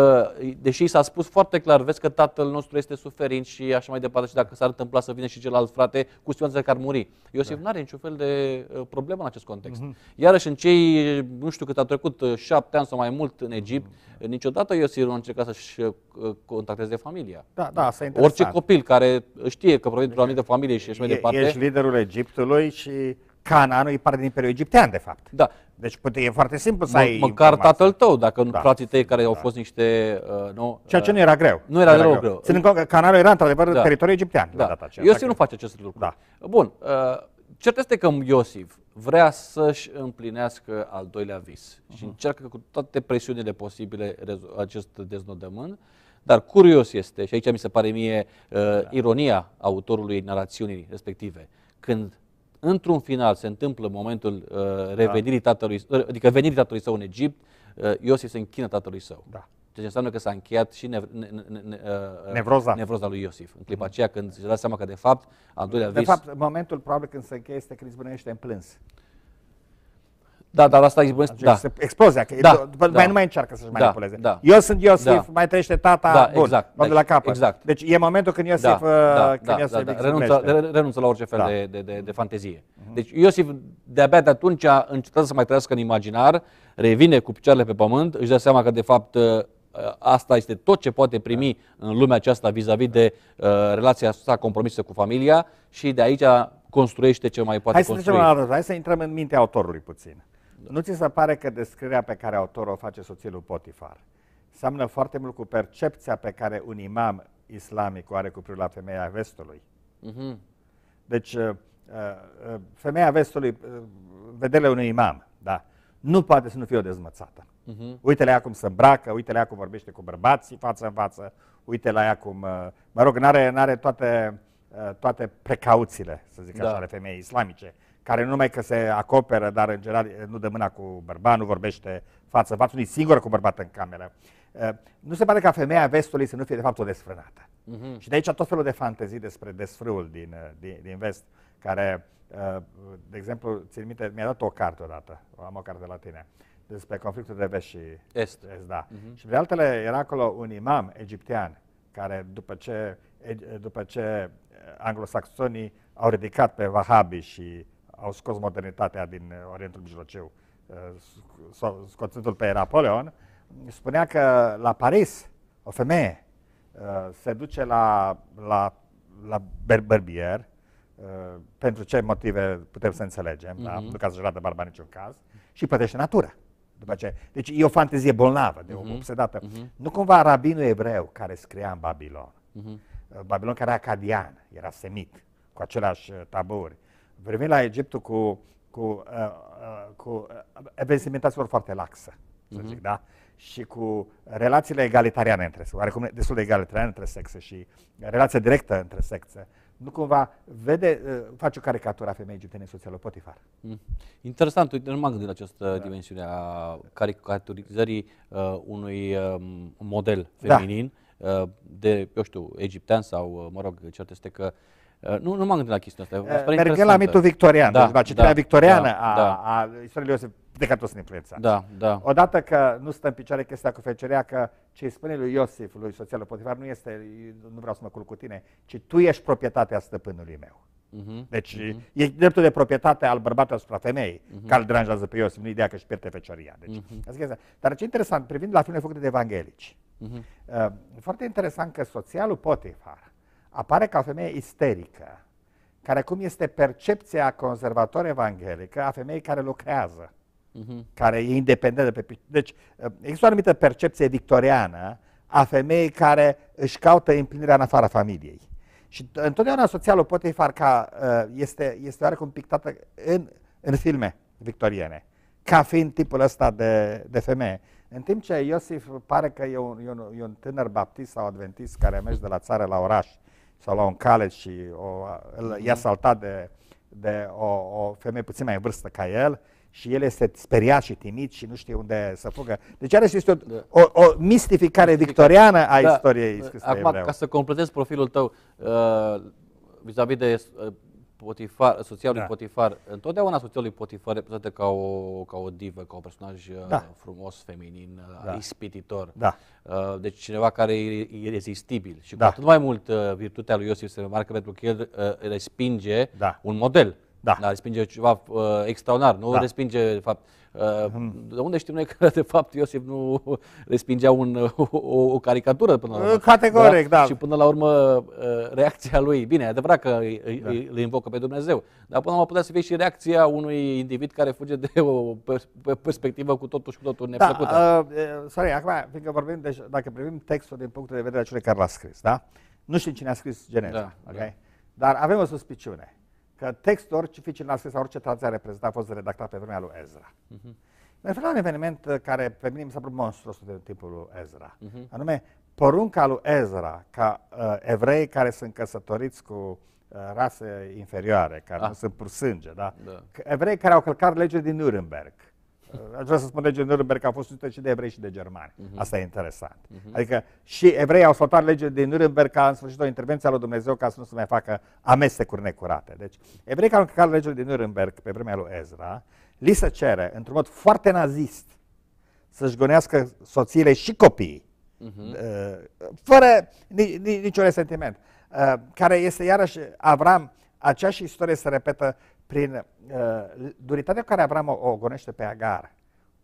deși s-a spus foarte clar, vezi că tatăl nostru este suferint și așa mai departe, și dacă s-ar întâmpla să vină și celălalt frate, cu siguranță că ar muri. Iosif da. nu are niciun fel de uh, problemă în acest context. Mm-hmm. Iarăși, în cei, nu știu cât a trecut, uh, șapte ani sau mai mult în Egipt, mm-hmm. niciodată Iosif nu a încercat să-și contacteze familia. Da, da, asta e Orice copil care știe că provine dintr-o anumită familie și așa mai departe. Ești liderul Egiptului și Canaanul e parte din Imperiul Egiptean, de fapt. Da. Deci poate e foarte simplu să ai Măcar tatăl tău, dacă nu da. frații tăi care da. au fost niște... Uh, nu, Ceea ce nu era greu. Nu era, era greu. greu. Ținând că Canaanul era într-adevăr da. teritoriul egiptean da. la data aceea. Iosif nu face acest lucru. Da. Bun. Uh, cert este că Iosif vrea să-și împlinească al doilea vis uh-huh. și încearcă cu toate presiunile posibile acest deznodământ, dar curios este, și aici mi se pare mie uh, da. ironia autorului narațiunii respective, când într-un final se întâmplă momentul uh, revenirii da. tatălui, uh, adică venirii tatălui său în Egipt, uh, Iosif se închină tatălui său. Da. Ceea ce înseamnă că s-a încheiat și ne, ne, ne, ne, uh, nevroza. nevroza lui Iosif. În clipa mm-hmm. aceea când se dă seama că de fapt al doilea de vis... De fapt, momentul probabil când se încheie este când izbunește în plâns. Da, dar asta izbunește, da. Explozia, că da, după da. mai nu mai încearcă să-și da, manipuleze. Da. Eu sunt Iosif, da. mai trăiește tata, da, bun, exact, deci, de la capăt. Exact. Deci e momentul când Iosif, da, da, când da, Iosif da, da. Renunță, renunță la orice fel da. de, de, de, de fantezie. Uh-huh. Deci Iosif de-abia de atunci încetează să mai trăiască în imaginar, revine cu picioarele pe pământ, își dă seama că de fapt ă, asta este tot ce poate primi în lumea aceasta vis-a-vis de uh, relația sa compromisă cu familia și de aici construiește ce mai poate hai construi. Să la, hai să intrăm în mintea autorului puțin. Da. Nu ți se pare că descrierea pe care autorul o face soțul lui Potifar seamănă foarte mult cu percepția pe care un imam islamic o are cu privire la femeia vestului? Uh-huh. Deci, uh, uh, femeia vestului, uh, vedele unui imam, da, nu poate să nu fie o dezmățată. Uh-huh. Uite la ea cum se îmbracă, uite la ea cum vorbește cu bărbații față în față, uite la ea cum, mă rog, n-are, n-are toate, toate precauțiile, să zic da. așa, ale femeii islamice care nu numai că se acoperă, dar în general nu dă mâna cu bărbat, nu vorbește față față, nu e singură cu bărbat în cameră. Uh, nu se pare ca femeia vestului să nu fie de fapt o desfrânată. Uh-huh. Și de aici tot felul de fantezii despre desfrâul din, uh, din, din vest, care, uh, de exemplu, țin minte, mi-a dat o carte odată, am o carte de la tine, despre conflictul de vest și est. est da. Uh-huh. Și de altele era acolo un imam egiptean care după ce, după ce anglosaxonii au ridicat pe Wahabi și au scos modernitatea din uh, Orientul Mijlociu, uh, scoțându-l pe Napoleon, spunea că la Paris o femeie uh, se duce la, la, la berbier, pentru ce motive putem să înțelegem, uh-huh. da? Mhm. nu ca să-și vadă barba niciun caz, și plătește natura. După ce, deci e o fantezie bolnavă, de uh-huh. obsedată. Uh-huh. Nu cumva rabinul evreu care scria în Babilon, uh-huh. Babilon care era acadian, era semit, cu aceleași taburi, Vremim la Egiptul cu, cu, uh, uh, cu uh, foarte laxă, să zic, uh-huh. da? Și cu relațiile egalitariane între sexe, oarecum destul de egalitariane între sexe și relația directă între sexe, nu cumva vede, uh, face o caricatură a femeii egiptene în Potifar. Mm. Interesant, uite, nu m-am gândit la această da. dimensiune a caricaturizării uh, unui uh, model da. feminin da. uh, de, eu știu, egiptean sau, uh, mă rog, cert este că uh, Uh, nu, nu m-am gândit la chestia asta. Uh, mergând la mitul victorian, da, deci la citirea da, victoriană da, a, da. a istoriei Iosif, de că tot sunt influențați. Da, da. Odată că nu stă în picioare chestia cu fecerea, că ce îi spune lui Iosif, lui soțialul Potifar, nu este, nu vreau să mă culc cu tine, ci tu ești proprietatea stăpânului meu. Uh-huh, deci uh-huh. e dreptul de proprietate al bărbatului asupra femeii, uh-huh. care îl deranjează pe Iosif, nu ideea că își pierde fecioria. Deci, uh-huh. Dar ce interesant, privind la filme făcute de evanghelici, uh-huh. uh, foarte interesant că soțialul Potifar, apare ca o femeie isterică, care cum este percepția conservator evanghelică a femeii care lucrează, uh-huh. care e independentă. Pe, deci există o anumită percepție victoriană a femeii care își caută împlinirea în afara familiei. Și întotdeauna socialul Potifar ca, uh, este, este oarecum pictată în, în filme victoriene, ca fiind tipul ăsta de, de femeie. În timp ce Iosif pare că e un, e un, e un tânăr baptist sau adventist care merge de la țară la oraș sau la un college și o, îl, e asaltat de, de o, o femeie puțin mai în vârstă ca el și el este speriat și timid și nu știe unde să fugă. Deci are și este o, Da. o, o mistificare victoriană a Da, istoriei scrise de Acum, evreu. ca să completez profilul tău, uh, vis-a-vis de uh, Potifar, soția lui Da. Potifar, întotdeauna soția lui Potifar reprezintă ca o, ca o divă, ca un personaj uh, Da. frumos, feminin, uh, Da. ispititor. Da. Uh, Deci cineva care e irezistibil. Și cu Da. atât mai mult uh, virtutea lui Iosif se remarcă pentru că el uh, respinge Da. un model. Da. Dar respinge ceva uh, extraordinar, nu Da. respinge, de fapt, uh, de unde știm noi că, <laughs> de fapt, Iosif nu respingea un, <laughs> o, o caricatură până la urmă? Categoric, da. Și până la urmă, uh, reacția lui, bine, e adevărat că îi, îi, îi invocă pe Dumnezeu, dar până la urmă putea să fie și reacția unui individ care fuge de o pers- pe- perspectivă cu totul și cu totul neplăcută. Da, uh, uh, sorry, acum, fiindcă vorbim, deci, dacă privim textul din punctul de vedere a celui care l-a scris, da? Nu știm cine a scris Geneza, Da, ok? da. Dar avem o suspiciune că textul, orice fi cine l-a scris sau orice tradiție a reprezentat, a fost redactat pe vremea lui Ezra. Uh-huh. Mă refer la un eveniment uh, care pe mine mi s-a părut monstruos de timpul lui Ezra. Uh-huh. Anume, porunca lui Ezra ca uh, evrei care sunt căsătoriți cu uh, rase inferioare, care Ah. nu sunt pur sânge, da? Da. Că Evrei care au călcat legea din Nuremberg. Uh, Aș vrea să spun legea din Nuremberg că a fost susținută și de evrei și de germani. Asta e interesant. Adică și evrei au saltat legea din Nuremberg ca în sfârșit o intervenție a lui Dumnezeu ca să nu se mai facă amestecuri necurate. Deci evrei care au călcat legea din Nuremberg pe vremea lui Ezra, li se cere, într-un mod foarte nazist, să-și gonească soțiile și copiii, uh, fără ni, ni, niciun resentiment, uh, care este iarăși Avram, aceeași istorie se repetă prin uh, duritatea cu care Avram o, o gonește pe Agar,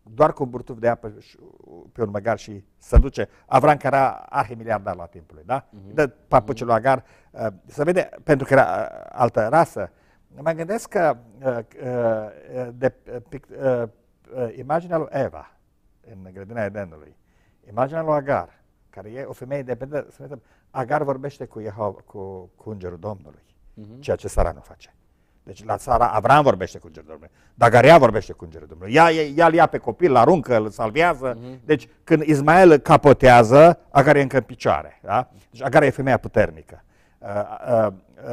doar cu un burtuf de apă și- pe un măgar și se duce. Avram care era arhimiliardar la timpul lui, da? Uh-huh. Dă papucii lui Agar, uh, se vede, pentru că era uh, altă rasă. Mă gândesc că uh, uh, de, uh, pic, uh, uh, imaginea lui Eva în grădina Edenului, imaginea lui Agar, care e o femeie independentă, să vedem, Agar vorbește cu, Jehova, cu, cu îngerul Domnului, uh-huh. ceea ce Sara nu face. Deci la Sara, Avram vorbește cu îngerul Domnului, Dagaria vorbește cu îngerul Domnului, ea, ea, îl ia pe copil, îl aruncă, îl salvează. Uh-huh. Deci când Ismael îl capotează, Agar e încă în picioare. Da? Deci Agar e femeia puternică. Uh, uh,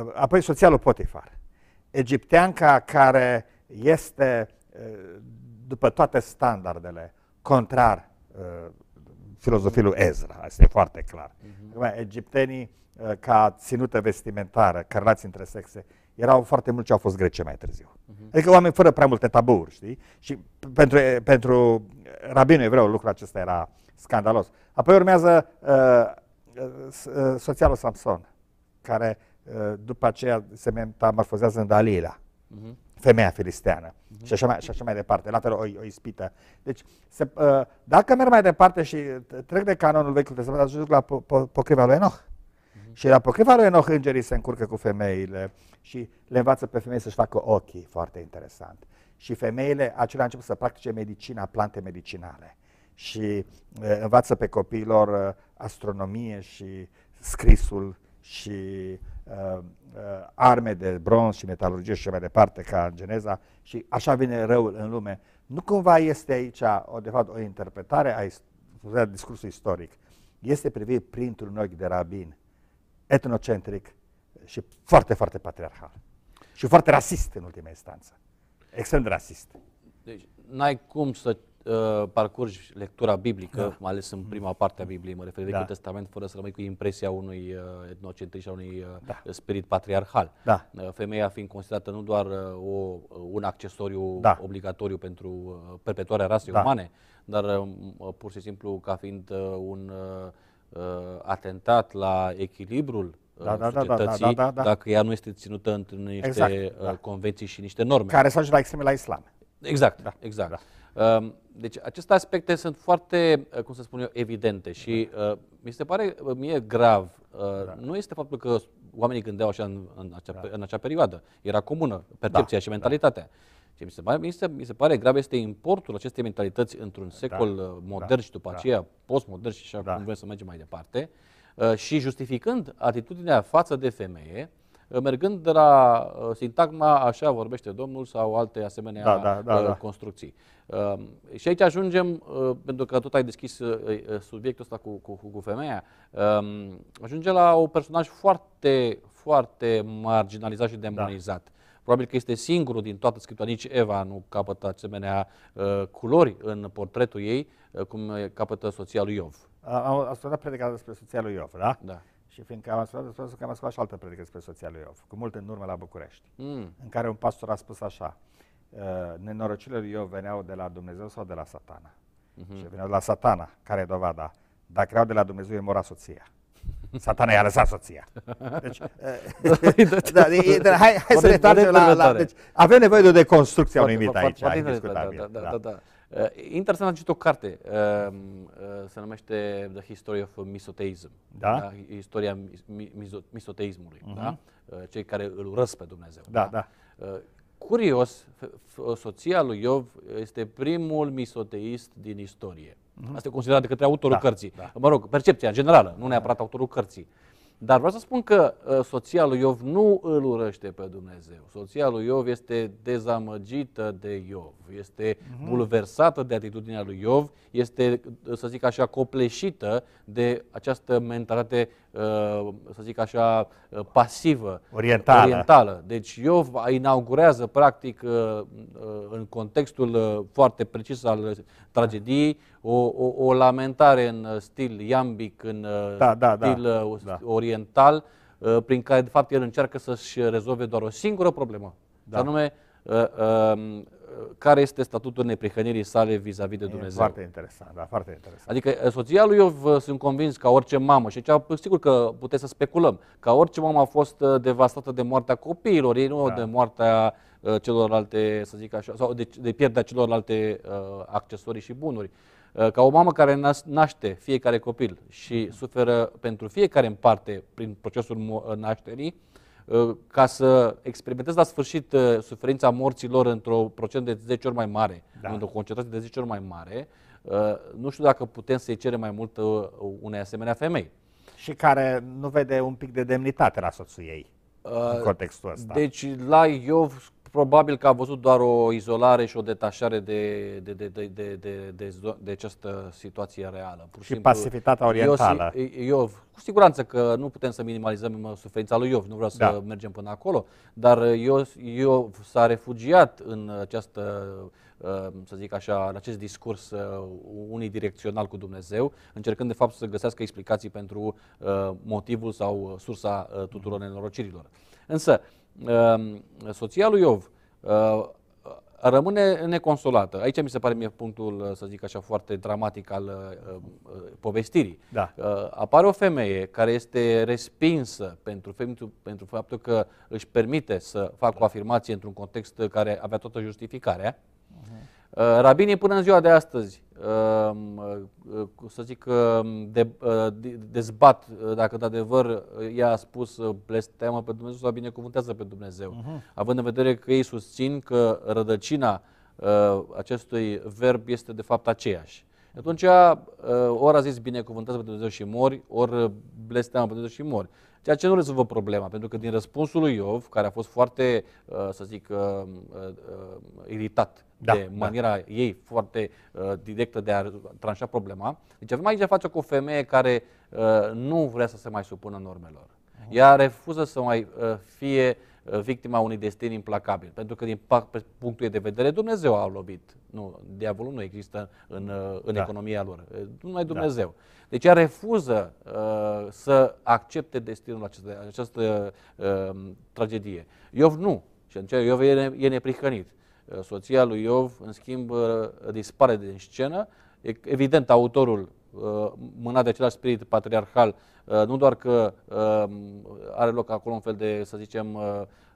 uh, apoi soția lui Potifar, egipteanca care este, uh, după toate standardele, contrar uh, filozofiei lui Ezra, asta e foarte clar. Uh-huh. Egiptenii, uh, ca ținută vestimentară, ca relații între sexe, erau foarte mulți ce au fost grece mai târziu. Uh-huh. Adică oameni fără prea multe tabuuri, știi? Și p- pentru, pentru rabinul evreu lucrul acesta era scandalos. Apoi urmează uh, uh, uh, soția lui Samson, care uh, după aceea se metamorfozează în Dalila, uh-huh. femeia filisteană uh-huh. și, așa mai, și așa mai departe, la fel o, o ispită. Deci, se, uh, dacă merg mai departe și trec de canonul Vechiul Testament, ajung la po, po, pocriva lui Enoch. Uh-huh. Și la pocriva lui Enoch îngerii se încurcă cu femeile și le învață pe femei să-și facă ochii, foarte interesant. Și femeile acelea început să practice medicina, plante medicinale și uh, învață pe copiilor uh, astronomie și scrisul și uh, uh, arme de bronz și metalurgie și așa mai departe ca în Geneza și așa vine răul în lume. Nu cumva este aici, o, de fapt, o interpretare a is- a discursului istoric. Este privit printr-un ochi de rabin, etnocentric și foarte, foarte patriarhal. Și foarte rasist în ultima instanță. Extrem de rasist. Deci n-ai cum să uh, parcurgi lectura biblică, Da. mai ales în prima parte a Bibliei, mă refer Vechiul Da. Testament, fără să rămâi cu impresia unui uh, etnocentrist și a unui uh, Da. spirit patriarhal. Da. Uh, femeia fiind considerată nu doar uh, o, un accesoriu Da. obligatoriu pentru uh, perpetuarea rasei Da. umane, dar uh, m- pur și simplu ca fiind uh, un uh, uh, atentat la echilibrul uh, Da, da, da, da, da, societății, da, da, da. dacă ea nu este ținută între niște Exact, uh, da. convenții și niște norme. Care s-a ajuns la extreme la islam. Exact, Da, exact. Um, Deci aceste aspecte sunt foarte, uh, cum să spun eu, evidente și uh, mi se pare uh, mie grav. Uh, Da. Nu este faptul că oamenii gândeau așa în, în, acea, în acea perioadă. Era comună percepția Da, și mentalitatea. Ce mi se, pare, mi, se, mi se pare grav este importul acestei mentalități într-un secol Da, uh, modern da, și după da. aceea postmodern și așa Da. cum vrem să mergem mai departe uh, și justificând atitudinea față de femeie mergând de la uh, sintagma așa vorbește Domnul sau alte asemenea Da, da, da, uh, da. construcții. Uh, și aici ajungem, uh, pentru că tot ai deschis uh, uh, subiectul ăsta cu, cu, cu femeia, uh, ajunge la un personaj foarte, foarte marginalizat și demonizat. Probabil că este singurul din toată scriptura, nici Eva nu capătă asemenea uh, culori în portretul ei, uh, cum uh, capătă soția lui Iov. Am ascultat predica despre soția lui Iov, da? Da. Și fiindcă am ascultat despre asta, că am ascultat și altă predică despre soția lui Iov, cu mult în urmă la București, Mm. în care un pastor a spus așa, uh, nenorocirile lui Iov veneau de la Dumnezeu sau de la satana? Mhm. Și veneau de la satana, care e dovada? Dacă erau de la Dumnezeu, îi mora soția. Satana i-a lăsat soția. Deci, uh, da, e- da, hai, hai să Foarte- ne întoarcem foarte la, la... interpretare. Deci, avem nevoie de o deconstrucție a unui mit Foarte- aici, foarte interesant, indiscutabil. Da, da, da, da. Uh, Interesant, am citit o carte, uh, uh, se numește The History of Misoteism. Da? Istoria mi- miso- misoteismului. Da? Uh, Cei care îl urăsc pe Dumnezeu. Da, da. Uh, Curios, f- f- soția lui Iov este primul misoteist din istorie. Asta e considerat de către autorul Mhm. Da, cărții. da. Mă rog, percepția generală, nu neapărat autorul cărții. Dar vreau să spun că uh, soția lui Iov nu îl urăște pe Dumnezeu. Soția lui Iov este dezamăgită de Iov, este Mhm. bulversată de atitudinea lui Iov, este, uh, să zic așa, copleșită de această mentalitate, uh, să zic așa, uh, pasivă, Orientală. orientală. Deci Iov inaugurează practic uh, uh, în contextul uh, foarte precis al tragediei o, o, o lamentare în uh, stil iambic, în uh, Da, da, da. stil uh, Da. oriental, uh, prin care de fapt el încearcă să-și rezolve doar o singură problemă, Da. și anume uh, um, care este statutul neprihănirii sale vis-a-vis de E Dumnezeu. foarte interesant, da, foarte interesant. Adică uh, soția lui Iov uh, sunt convins ca orice mamă și aici uh, sigur că puteți să speculăm, ca orice mamă a fost uh, devastată de moartea copiilor, ei nu Da. de moartea uh, celorlalte, să zic așa, sau de, de pierderea celorlalte uh, accesorii și bunuri. Uh, ca o mamă care nas- naște fiecare copil și suferă pentru fiecare în parte prin procesul mo- uh, nașterii, uh, ca să experimentezi la sfârșit uh, suferința morților într-o procent de 10 ori mai mare, Da. într-o concentrație de 10 ori mai mare, uh, nu știu dacă putem să-i cerem mai mult uh, unei asemenea femei. Și care nu vede un pic de demnitate la soțul ei în Uh, contextul ăsta. Deci la Iov probabil că a văzut doar o izolare și o detașare de, de, de, de, de, de, de, zo- de această situație reală. Pur Și pasivitatea orientală. Iosif- Iov, cu siguranță că nu putem să minimalizăm uh, suferința lui Iov, nu vreau să Da. mergem până acolo, dar uh, Iov, Iov s-a refugiat în această, uh, să zic așa, în acest discurs uh, unidirecțional cu Dumnezeu, încercând de fapt să găsească explicații pentru uh, motivul sau uh, sursa uh, tuturor nenorocirilor. Însă, uh, soția lui Iov uh, rămâne neconsolată. Aici mi se pare mie punctul, uh, să zic așa, foarte dramatic al uh, uh, povestirii. Da. Uh, apare o femeie care este respinsă pentru, pentru, pentru faptul că își permite să facă o afirmație într-un context care avea toată justificarea. Uh, Rabinii până în ziua de astăzi, uh, uh, să zic, uh, de, uh, de- dezbat uh, dacă de adevăr uh, ea a spus uh, blestemă pe Dumnezeu sau binecuvântează pe Dumnezeu, având în vedere că ei susțin că rădăcina uh, acestui verb este de fapt aceeași. Atunci, uh, ori a zis binecuvântează pe Dumnezeu și mori, ori blestemă pe Dumnezeu și mori. Ceea ce nu rezolvă problema, pentru că din răspunsul lui Iov, care a fost foarte, uh, să zic, uh, uh, uh, iritat Da, de da. maniera ei foarte uh, directă de a tranșa problema, deci avem aici de a face cu o femeie care uh, nu vrea să se mai supună normelor. Ea refuză să mai uh, fie uh, victima unui destin implacabil, pentru că din pa- pe punctul ei de vedere Dumnezeu a lovit. Nu, diavolul nu există în, uh, în Da. economia lor, uh, numai Dumnezeu. Deci ea refuză uh, să accepte destinul acesta, această uh, tragedie. Iov nu. Și atunci Iov e, ne- e neprihănit. Uh, Soția lui Iov, în schimb, uh, dispare din scenă. E- Evident, autorul, uh, mânat de același spirit patriarhal, uh, nu doar că uh, are loc acolo un fel de, să zicem,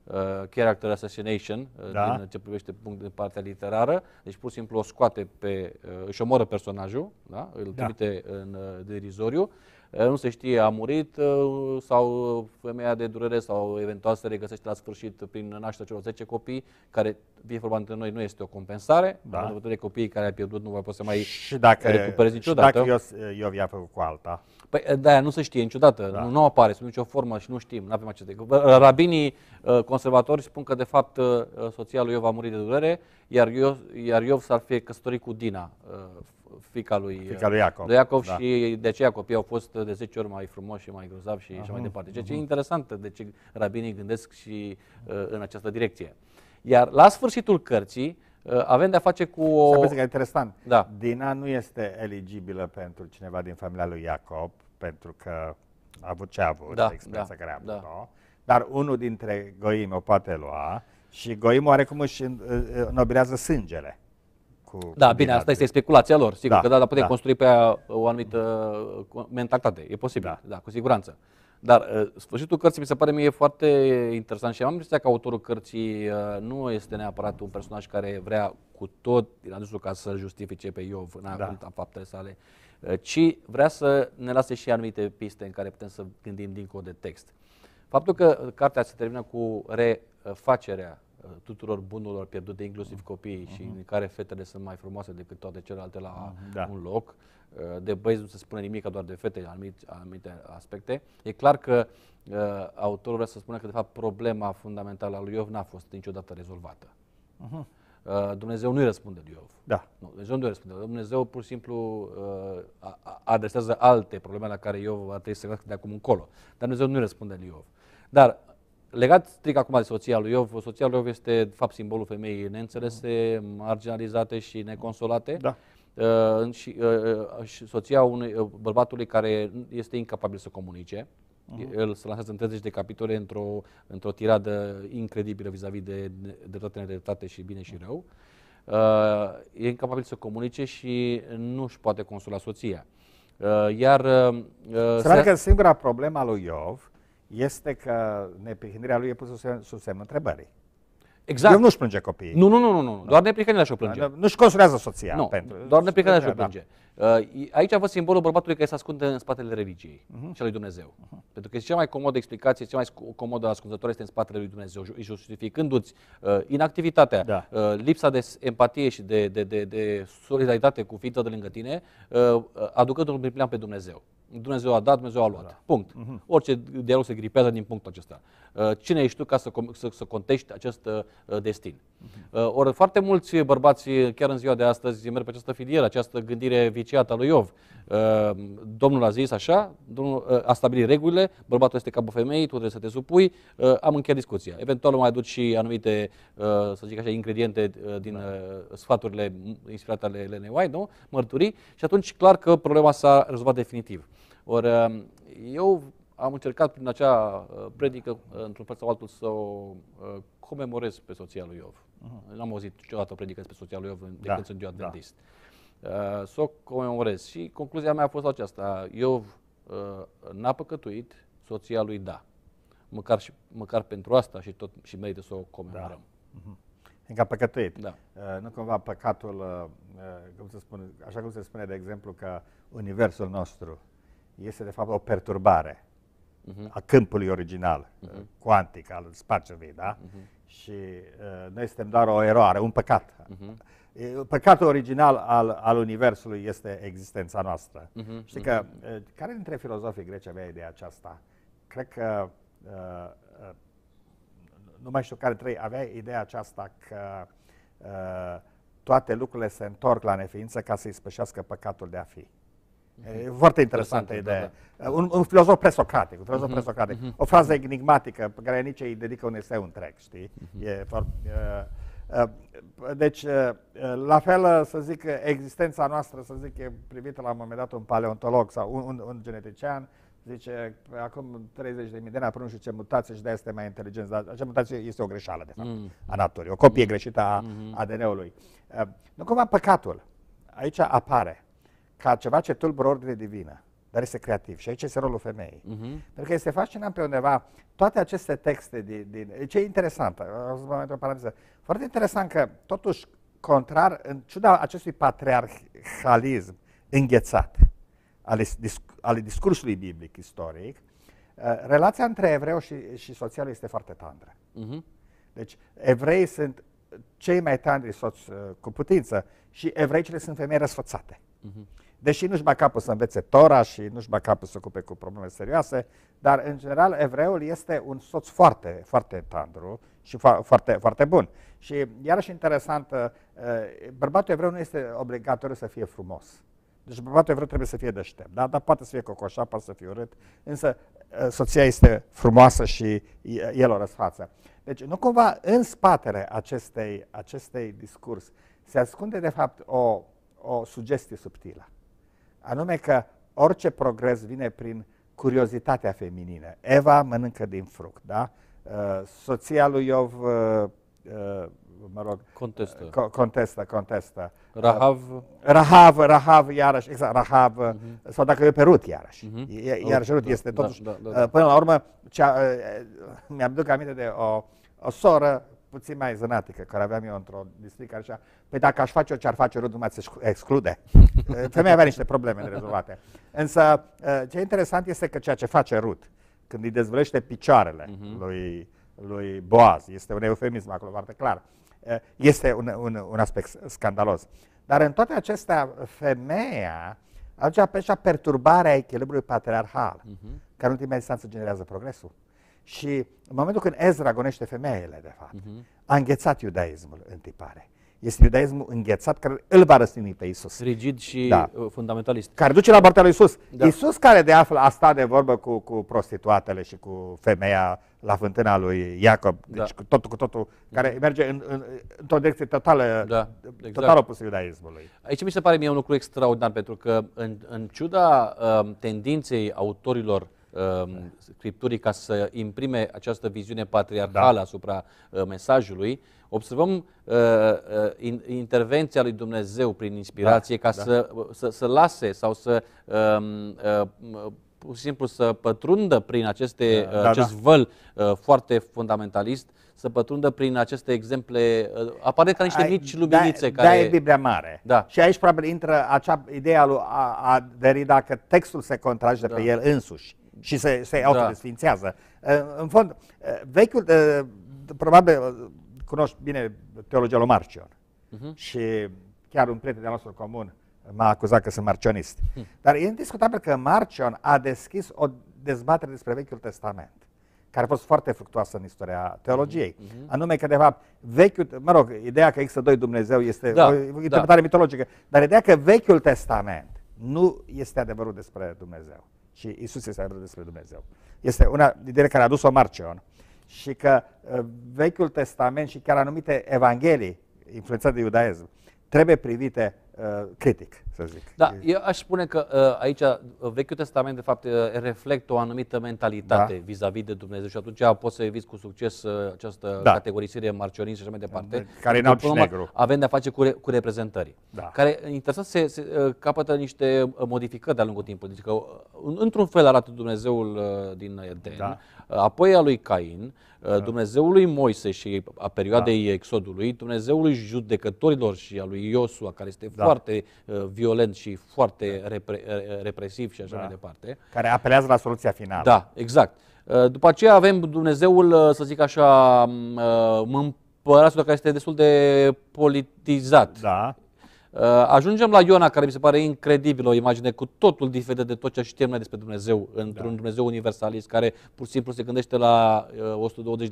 uh, uh, character assassination uh, Da. din ce privește punct de partea literară, deci pur și simplu o scoate pe, uh, își omoră personajul, da? îl Da. trimite în uh, derizoriu, Uh, nu se știe a murit uh, sau uh, femeia de durere sau eventual se regăsește la sfârșit prin nașterea celor 10 copii, care, fie vorba între noi, nu este o compensare, Da. având în vedere copiii care ai pierdut nu mai poți să mai și dacă, recuperezi și niciodată. dacă Ios, Iov i-a făcut cu alta. Păi de nu se știe niciodată, da. nu, nu apare sub nicio formă și nu știm, nu avem aceste. Rabinii uh, conservatori spun că de fapt uh, soția lui Iov a murit de durere, iar Iov, iar Iov s-ar fi căsătorit cu Dina, uh, fica lui, fica lui Iacov, lui Iacov da. și de aceea copiii au fost de 10 ori mai frumoși și mai grozavi și uh-huh. așa mai departe. Ceea ce uh-huh. e interesant de ce rabinii gândesc și uh, în această direcție. Iar la sfârșitul cărții, Uh, avem de-a face cu o... Să că e interesant. Da. Dina nu este eligibilă pentru cineva din familia lui Iacob, pentru că a avut ce a avut, da, experiența da, care a avut-o, da. dar unul dintre goimi o poate lua și goimul oarecum își nobilează sângele. Cu, da, cu bine, asta este speculația lor, sigur da, că da, dar putem da. construi pe o anumită uh, mentalitate, e posibil, da, da cu siguranță. Dar uh, sfârșitul cărții mi se pare mie foarte interesant și am impresia că autorul cărții uh, nu este neapărat un personaj care vrea cu tot din adunsul ca să justifice pe Iov în da. faptele sale, uh, ci vrea să ne lase și anumite piste în care putem să gândim dincolo de text. Faptul că cartea se termină cu refacerea tuturor bunurilor pierdute, inclusiv copiii, uh-huh. și în care fetele sunt mai frumoase decât toate celelalte la uh-huh. da. un loc, de băieți nu se spune nimic, doar de fete, anumite, anumite aspecte. E clar că uh, autorul vrea să spună că, de fapt, problema fundamentală a lui Iov n-a fost niciodată rezolvată. Uh-huh. Uh, Dumnezeu nu-i răspunde lui Iov. Da. Nu, Dumnezeu nu-i răspunde. Dumnezeu pur și simplu uh, adresează alte probleme la care Iov ar trebui să se de acum încolo. Dar Dumnezeu nu-i răspunde lui Iov. Dar legat strict acum de soția lui Iov, soția lui Iov este, de fapt, simbolul femeii neînțelese, marginalizate și neconsolate. Da. Uh, și, uh, și soția unui uh, bărbatului care este incapabil să comunice. Uh-huh. El se lansează în 30 de capitole într-o, într-o tiradă incredibilă vis-a-vis de dreptate, nedreptate și bine și rău. Uh, e incapabil să comunice și nu își poate consola soția. Uh, iar... Uh, se pare că singura problema lui Iov este că neprihănirea lui e pusă sub semnul întrebării. Exact. El nu-și plânge copiii. Nu, nu, nu, nu, nu. doar neprihănirea și-o plânge. Da, nu-și consulează soția. Nu, pentru... doar neprihănirea și-o plânge. Da. Uh, aici văd simbolul bărbatului care se ascunde în spatele religiei uh-huh. și a lui Dumnezeu. Uh-huh. Pentru că cea mai comodă explicație, cea mai comodă ascunzătoare este în spatele lui Dumnezeu, justificându-ți uh, inactivitatea, da. uh, lipsa de empatie și de, de, de, de solidaritate cu ființa de lângă tine, uh, uh aducându-l în pe Dumnezeu. Dumnezeu a dat, Dumnezeu a luat. Da. Punct. Uh-huh. Orice dialog se gripează din punctul acesta. Uh, cine ești tu ca să, să, să contești acest uh, destin? Uh-huh. Ori foarte mulți bărbați, chiar în ziua de astăzi, merg pe această filieră, această gândire viciată a lui Iov. Uh, Domnul a zis așa, Domnul a stabilit regulile, bărbatul este capul femeii, tu trebuie să te supui, am încheiat discuția. Eventual mai aduci și anumite, să zic așa, ingrediente din da. sfaturile inspirate ale Lenei White, nu? mărturii, și atunci clar că problema s-a rezolvat definitiv. Ori um, eu am încercat prin acea uh, predică, uh, într-un fel sau altul, să o uh, comemorez pe soția lui Iov. Uh-huh. N-am auzit niciodată o predică despre soția lui Iov de da, când sunt eu da. adventist. Da. Să o comemorez. Și concluzia mea a fost aceasta. Iov n-a păcătuit, soția lui da. Măcar, și, măcar pentru asta și tot și merită să o comemorăm. Da. Uh-huh. Încă a păcătuit. Da. Uh, nu cumva păcatul, uh, cum se spune, așa cum se spune de exemplu că universul nostru este de fapt o perturbare uh-huh. a câmpului original, uh-huh. cuantic, al spațiului, da? Uh-huh. Și uh, noi suntem doar o eroare, un păcat. Uh-huh. Păcatul original al, al Universului este existența noastră. Uh-huh. Știi că, uh, care dintre filozofii greci avea ideea aceasta? Cred că, uh, uh, nu mai știu care trei, avea ideea aceasta că uh, toate lucrurile se întorc la neființă ca să-i spășească păcatul de a fi. E foarte interesantă idee. Da, da. Un, un filozof presocratic, un filozof uh-huh, presocratic. Uh-huh. O frază enigmatică pe care nici îi dedică un eseu întreg, știi? Uh-huh. E foarte, uh, uh, deci, uh, la fel, să zic, existența noastră, să zic, e privită la un moment dat un paleontolog sau un, un, un genetician, zice, acum 30 de mii de ani a și ce mutație și de este mai inteligent, dar acea mutație este o greșeală, de fapt, mm. a naturii, o copie mm. greșită a mm-hmm. ADN-ului. Uh, nu cumva păcatul aici apare ca ceva ce tulbură ordine divină, dar este creativ. Și aici este rolul femeii. Uh-huh. Pentru că este fascinant pe undeva toate aceste texte din... din ce e interesant, o să vă o paranteză. Foarte interesant că, totuși, contrar, în ciuda acestui patriarhalism înghețat al, al discursului biblic istoric, uh, relația între evreu și, și soția lui este foarte tandră. Uh-huh. Deci, evrei sunt cei mai tandri soți uh, cu putință și evreicile sunt femei răsfățate. Uh-huh. Deși nu-și mai capul să învețe Tora și nu-și mai capul să se ocupe cu probleme serioase, dar în general evreul este un soț foarte, foarte tandru și fo- foarte, foarte bun. Și iarăși interesant, uh, bărbatul evreu nu este obligatoriu să fie frumos. Deci bărbatul evreu trebuie să fie deștept, da? dar poate să fie cocoșa, poate să fie urât, însă uh, soția este frumoasă și el o răsfață. Deci nu cumva în spatele acestei, acestei discurs se ascunde de fapt o, o sugestie subtilă, anume că orice progres vine prin curiozitatea feminină. Eva mănâncă din fruct, da? Uh, soția lui Iov uh, mă rog, contestă, co- contestă, contestă. Rahav. Rahav, Rahav, iarăși, exact, Rahav, uh-huh. sau dacă e pe Rut, iarăși. Uh-huh. Iarăși Rut da, este da, totuși, da, da, da. până la urmă, cea, mi-am duc aminte de o, o soră puțin mai zânatică, care aveam eu într-o district, care zicea, păi dacă aș face eu ce ar face Rut, nu mai exclude. <laughs> Femeia avea niște probleme rezolvate. Însă, ce interesant este că ceea ce face Rut, când îi dezvălește picioarele uh-huh. lui, lui Boaz, este un eufemism acolo foarte clar, Eh, este un, un, un aspect scandalos. Dar în toate acestea, femeia aduce pe așa perturbarea echilibrului patriarhal, uh-huh. care în ultima instanță generează progresul. Și în momentul când Ezra gonește femeile, de fapt, uh-huh. a înghețat iudaismul în tipare. Este iudaismul înghețat care îl va răstigni pe Isus. Rigid și da. Uh, fundamentalist. Care duce la moartea lui Isus. Da. Isus care de altfel a stat de vorbă cu, cu prostituatele și cu femeia la fântâna lui Iacob, deci da. cu totul, cu totul, care mhm. merge în, în, într-o direcție totală, da, exact. total opusă iudaismului. Aici mi se pare mie un lucru extraordinar, pentru că în, în ciuda uh, tendinței autorilor Um, Scripturii ca să imprime această viziune patriarhală da. asupra uh, mesajului, observăm uh, uh, in, intervenția lui Dumnezeu prin inspirație da, ca da. Să, să, să lase sau să um, uh, pur și simplu să pătrundă prin aceste, da, acest da. văl uh, foarte fundamentalist, să pătrundă prin aceste exemple, uh, apare ca niște Ai, mici luminițe. Da, care... da, e Biblia mare. Da. Și aici probabil intră acea ideea lui a, a Derrida că textul se contrage da. pe el însuși și se, se da. autodesfințează. În fond, vechiul, probabil cunoști bine teologia lui Marcion uh-huh. și chiar un prieten de nostru comun m-a acuzat că sunt marcionist. Uh-huh. Dar e indiscutabil că Marcion a deschis o dezbatere despre Vechiul Testament care a fost foarte fructuoasă în istoria teologiei. Uh-huh. Anume că, de fapt, vechiul, mă rog, ideea că există doi Dumnezeu este da, o interpretare da. mitologică, dar ideea că Vechiul Testament nu este adevărul despre Dumnezeu și Isus este adevărul despre Dumnezeu. Este una idee care a dus-o Marcion și că uh, Vechiul Testament și chiar anumite evanghelii influențate de iudaism trebuie privite uh, critic, să zic. Da, eu aș spune că uh, aici uh, Vechiul Testament de fapt uh, reflectă o anumită mentalitate da. vis-a-vis de Dumnezeu și atunci poți să eviți cu succes uh, această da. categorisire marcionistă și așa mai departe. Care e și negru. Avem de-a face cu, re, cu reprezentări, da. care interesant se, se uh, capătă niște uh, modificări de-a lungul timpului. Deci că uh, într-un fel arată Dumnezeul uh, din Eden, da. uh, apoi a lui Cain, da. Dumnezeului Moise și a perioadei da. Exodului, Dumnezeului judecătorilor și a lui Iosua, care este da. foarte uh, violent și foarte da. repre, uh, represiv și așa da. mai departe. Care apelează la soluția finală. Da, exact. Uh, după aceea avem Dumnezeul, uh, să zic așa, uh, împăratul care este destul de politizat. Da. Uh, ajungem la Iona, care mi se pare incredibil, o imagine cu totul diferită de tot ce știm noi despre Dumnezeu, într-un da. Dumnezeu universalist, care pur și simplu se gândește la uh,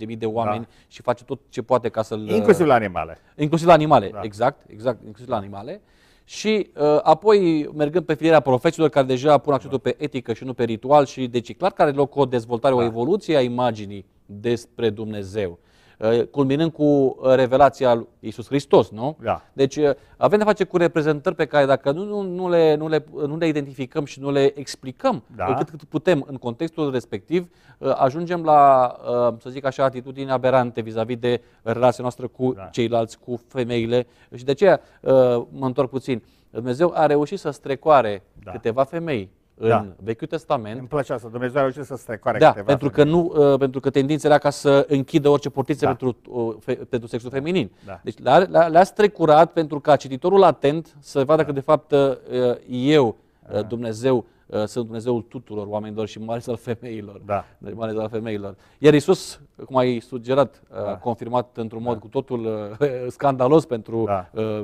120.000 de oameni da. și face tot ce poate ca să-l... Inclusiv la animale. Inclusiv la animale, da. exact, exact, inclusiv la animale. Și uh, apoi, mergând pe filiera profeților care deja pun accentul pe etică și nu pe ritual și deci clar care loc o dezvoltare, da. o evoluție a imaginii despre Dumnezeu. Uh, culminând cu uh, revelația lui Iisus Hristos, nu? Da. Deci uh, avem de face cu reprezentări pe care dacă nu, nu, nu, le, nu, le, nu le identificăm și nu le explicăm da. cât, cât putem în contextul respectiv, ajungem la, să zic așa, atitudini aberante vis-a-vis de relația noastră cu da. ceilalți, cu femeile și de aceea mă întorc puțin. Dumnezeu a reușit să strecoare da. câteva femei în da. Vechiul Testament. Îmi place asta, Dumnezeu a reușit să strecoare da, câteva pentru că, nu, uh, pentru că tendința era ca să închidă orice portiță da. pentru, uh, fe, pentru sexul da. feminin. Da. Deci le-a, le-a, le strecurat pentru ca cititorul atent să vadă da. că de fapt uh, eu, da. Dumnezeu, uh, sunt Dumnezeul tuturor oamenilor și mai ales al femeilor. Da. Deci mai ales al femeilor. Iar Isus, cum ai sugerat, da. confirmat într-un mod da. cu totul uh, <laughs> scandalos pentru da. uh, uh,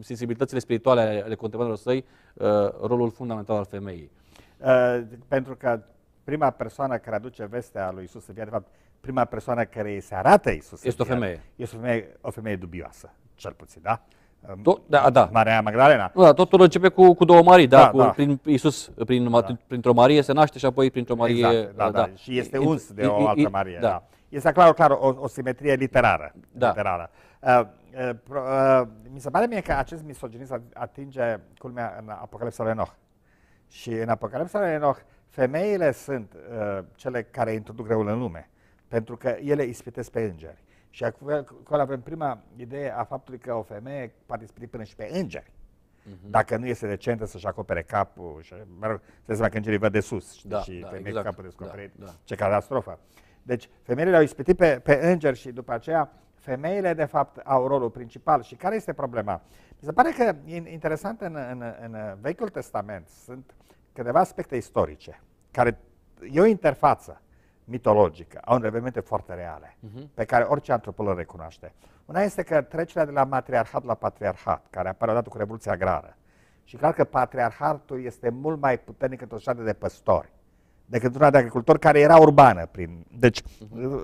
sensibilitățile spirituale ale contemporanilor săi, uh, rolul fundamental al femeii. Uh, pentru că prima persoană care aduce vestea lui Isus în viață, de fapt, prima persoană care îi se arată Isus Este o femeie. Este o femeie, o femeie dubioasă, cel puțin, da? Tot, da, da. Maria Magdalena. Da, totul începe cu, cu două Marii, da, Da, cu, da. Prin Iisus, prin, da. printr-o Marie se naște și apoi printr-o Marie... Exact, da, da, Și este uns de o I- i- altă i- Marie. Da. Da. Este clar, clar o, o simetrie literară. Da. literară. Uh, uh, pro, uh, mi se pare mie că acest misoginism atinge culmea în Apocalipsa lui Enoch. Și în Apocalipsa lui Enoch, femeile sunt uh, cele care introduc răul în lume, pentru că ele ispitesc pe îngeri. Și acolo acolo avem prima idee a faptului că o femeie poate ispiti până și pe îngeri. Mhm. Dacă nu este decentă să-și acopere capul, și, mă rog, să seama că îngerii văd de sus știi, Da, și da, femeile exact. cu capul descoperit. Da, da. Ce catastrofă! Deci, femeile le-au ispitit pe, pe îngeri și după aceea femeile, de fapt, au rolul principal. Și care este problema? Mi se pare că e interesant în, în, în Vechiul Testament sunt câteva aspecte istorice, care e o interfață mitologică, au elemente foarte reale, pe care orice antropolog le recunoaște. Una este că trecerea de la matriarhat la patriarhat, care apare odată cu Revoluția Agrară, și clar că patriarhatul este mult mai puternic într-o societate de păstori decât una de agricultori care era urbană. Prin, deci,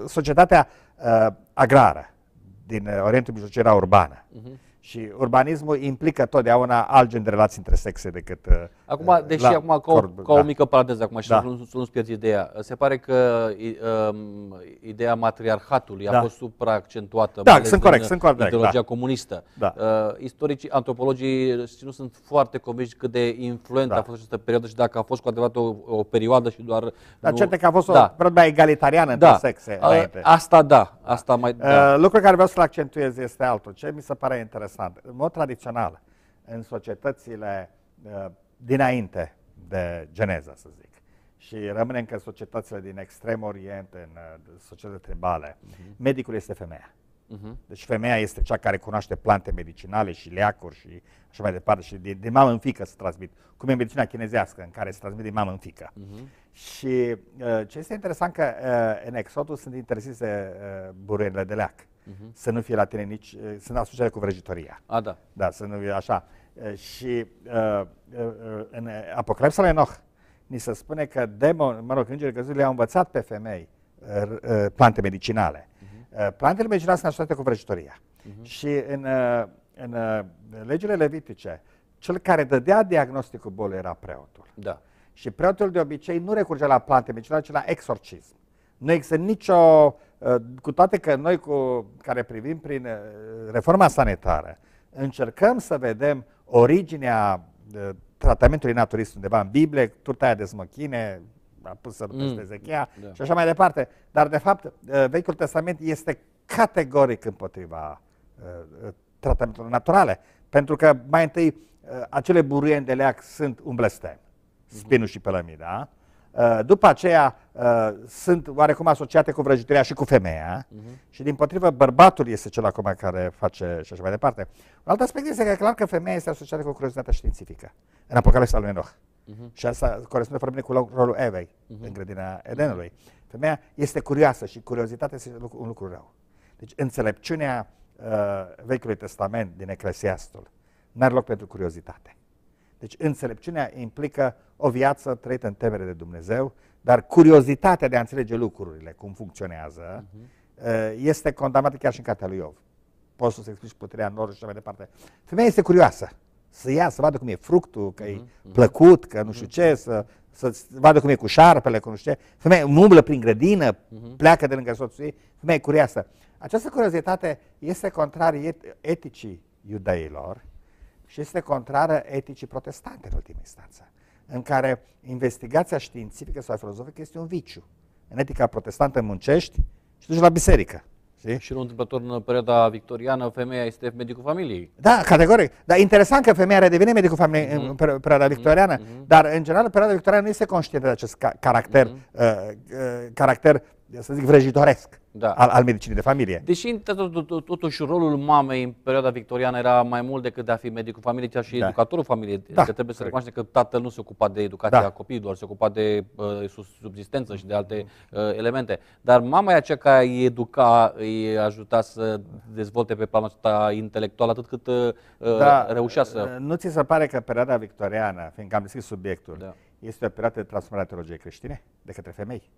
societatea uh, agrară din uh, Orientul Mijlociu era urbană. Și urbanismul implică totdeauna alt gen de relații între sexe decât... Uh, Acum, deși la acum, ca o, corp, ca o da. mică paranteză, acum și Da. să nu, să nu-ți pierzi ideea, se pare că i- um, ideea matriarhatului a Da. fost supraaccentuată, Da, mai ales sunt corect, în sunt corect, ideologia da. comunistă. Da. Uh, istoricii, antropologii nu sunt foarte convinși cât de influentă Da. a fost această perioadă și dacă a fost cu adevărat o, o perioadă și doar... Dar nu- cert e că a fost o da. perioadă mai egalitariană între da. sexe. A, înainte. asta da, asta mai... Da. Uh, lucrul care vreau să-l accentuez este altul. Ce mi se pare interesant? În mod tradițional, în societățile uh, dinainte de geneză, să zic, și rămânem că în societățile din extrem orient, în uh, societățile tribale, medicul este femeia. Mhm. Deci femeia este cea care cunoaște plante medicinale și leacuri și așa mai departe și din, din mamă în fică se transmit, cum e medicina chinezească în care se transmit din mamă în fică. Și uh, ce este interesant că uh, în Exodus sunt interzise uh, buruienile de leac. Să nu fie la tine nici, uh, sunt asociate cu vrăjitoria. A, da. Da, să nu fie așa. Uh, și uh, uh, uh, în Apocalipsa lui Enoch ni se spune că demon, mă rog, îngerii căzuți le-au învățat pe femei uh, uh, plante medicinale. Uh, plantele medicinale sunt asociate cu vrăjitoria. Și în, uh, în uh, legile levitice, cel care dădea diagnosticul bolii era preotul. Da. Și preotul de obicei nu recurge la plante medicinale, ci la exorcism. Nu există nicio, uh, cu toate că noi cu, care privim prin uh, reforma sanitară, încercăm să vedem originea uh, tratamentului naturist undeva în Biblie, turta aia de smochine, a pusă Mm. peste Ezechia Da. și așa mai departe. Dar, de fapt, uh, Vechiul Testament este categoric împotriva uh, uh, tratamentelor naturale. Pentru că, mai întâi, uh, acele buruieni de leac sunt un blestem, spinul și pălămida. Uh, După aceea uh, sunt oarecum asociate cu vrăjitoria și cu femeia și din potrivă bărbatul este cel acum care face și așa mai departe. Un alt aspect este că e clar că femeia este asociată cu curiozitatea științifică în Apocalipsa lui Enoch. Și asta corespunde foarte bine cu rolul Evei în grădina Edenului. Femeia este curioasă și curiozitatea este lucru- un lucru rău. Deci înțelepciunea uh, Vechiului Testament din Eclesiastul n-are loc pentru curiozitate. Deci înțelepciunea implică o viață trăită în temere de Dumnezeu, dar curiozitatea de a înțelege lucrurile, cum funcționează, uh, este condamnată chiar și în cartea lui Iov. Poți să-ți explici puterea nor și așa mai departe. Femeia este curioasă. Să ia, să vadă cum e fructul, că e plăcut, că nu știu ce, să, să vadă cum e cu șarpele, că nu știu ce. Femeia umblă prin grădină, pleacă de lângă soțul ei, femeia e curioasă. Această curiozitate este contrar et- eticii iudeilor și este contrară eticii protestante în ultimă instanță, în care investigația științifică sau filozofică este un viciu. În etica protestantă muncești și duci la biserică. Știi? Și nu întâmplător în perioada victoriană, femeia este medicul familiei. Da, categoric. Dar interesant că femeia redevine medicul familiei Mhm. în per- perioada victoriană, dar în general în perioada victoriană nu este conștientă de acest ca- caracter, uh, uh, caracter să zic, vrăjitoresc Da. al, al medicinii de familie. Deși tot- tot- totuși rolul mamei în perioada victoriană era mai mult decât de a fi medicul familiei, ci și Da. educatorul familiei. Da, că trebuie să corect. recunoaștem că tatăl nu se ocupa de educația Da. copiilor, doar se ocupa de uh, sus- subzistență și de alte uh, elemente. Dar mama e aceea care îi educa, îi ajuta să dezvolte pe planul ăsta intelectual atât cât uh, Da, reușea să... Nu ți se pare că perioada victoriană, fiindcă am deschis subiectul, Da. este o perioadă de transformare a teologiei creștine de către femei?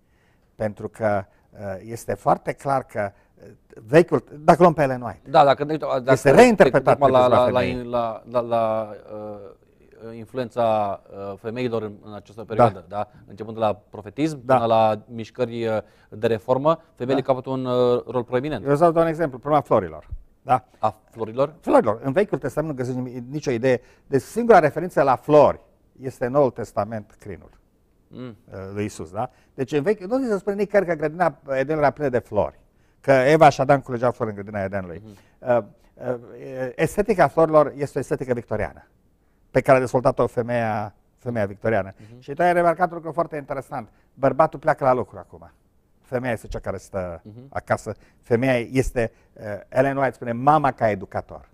Pentru că uh, este foarte clar că uh, vechiul, dacă luăm pe Ellen White, Da, dacă, ne- dacă Este reînterpretat te- te- de la, câțiva la, la, femei. la, la, la uh, influența uh, femeilor în, în această perioadă, da. începând de la profetism Da. până la mișcări uh, de reformă, femeile Da. capătă un uh, rol proeminent. eu să dau un exemplu, problema florilor. Da? A florilor? Florilor. În Vechiul Testament nu găsești nimic- nicio idee. Deci singura referință la flori este în Noul Testament crinul Mm. uh, lui Isus, da? Deci în vechi, nu ți se spune nicăieri că grădina Edenului era plină de flori. Că Eva și Adam culegeau flori în grădina Edenului. Uh, uh, estetica florilor este o estetică victoriană, pe care a dezvoltat-o femeia, femeia victoriană. Și tu ai remarcat un lucru foarte interesant. Bărbatul pleacă la lucru acum. Femeia este cea care stă acasă. Femeia este, uh, Ellen White spune, mama ca educator.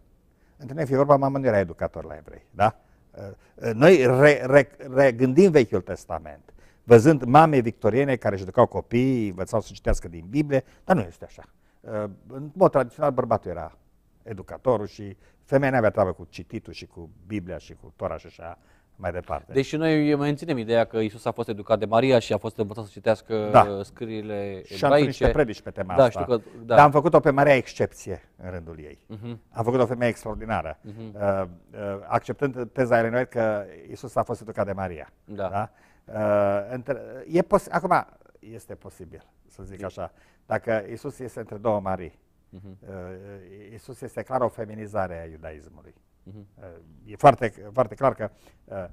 Între noi, fie vorba, mama nu era educator la evrei, da? Uh, uh, Noi re, re, regândim Vechiul Testament, văzând mame victoriene care își educau copiii, învățau să citească din Biblie, dar nu este așa. Uh, În mod tradițional, bărbatul era educatorul și femeia nu avea treabă cu cititul și cu Biblia și cu Tora și așa mai departe. Deși noi menținem ideea că Isus a fost educat de Maria și a fost învățat să citească Da. uh, scrierile și am făcut niște ebraice. predici pe tema Da, asta. știu că- da. Dar am făcut-o pe Maria excepție în rândul ei. Mhm. Am făcut o femeie extraordinară, uh, uh, acceptând teza Ellen White că Isus a fost educat de Maria. Da. Uh, între, e pos- acum, este posibil, să zic așa, dacă Isus este între două Marii, Mhm. uh, Isus este clar o feminizare a iudaismului. Mhm. Uh, E foarte, foarte clar că, uh,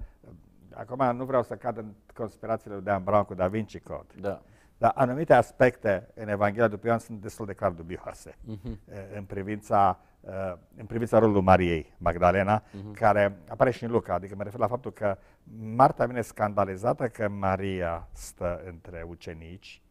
acum nu vreau să cad în conspirațiile lui Dan Brown cu Da Vinci Code, Da. dar anumite aspecte în Evanghelia după Ioan sunt destul de clar dubioase Mhm. eh, în privința, eh, în privința rolului Mariei Magdalena, Mhm. care apare și în Luca, adică mă refer la faptul că Marta vine scandalizată că Maria stă între ucenici,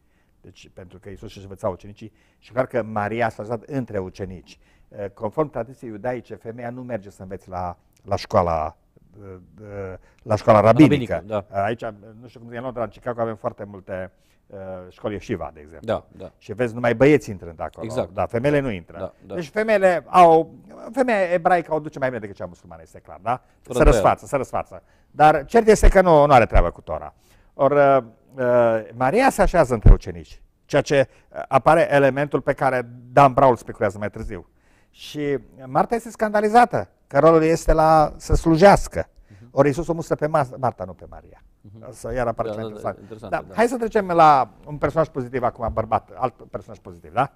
deci pentru că Iisus își învăța ucenicii și clar că Maria s-a stat între ucenici. Eh, Conform tradiției iudaice, femeia nu merge să înveți la, la școala eh, eh, la școala rabinică. Rabinică, da. Aici, nu știu cum e în Londra, în Chicago avem foarte multe uh, școli yeshiva, de exemplu. Da, da. Și vezi numai băieți intrând acolo. Exact. Da, femeile nu intră. Da, da. Deci femeile au, femeia ebraică o duce mai bine decât cea musulmană, este clar, da? Fără să îndoială. răsfață, să răsfață. Dar cert este că nu, nu are treabă cu Tora. Or, uh, uh, Maria se așează între ucenici, ceea ce uh, apare elementul pe care Dan Brown îl speculează mai târziu. Și Marta este scandalizată, că rolul ei este la să slujească. Ori Iisus o mustră pe Mar- Marta, nu pe Maria. Să iar apare Da, ceva da, da, interesant. interesant, Da, da. Hai să trecem la un personaj pozitiv acum, bărbat, alt personaj pozitiv, da?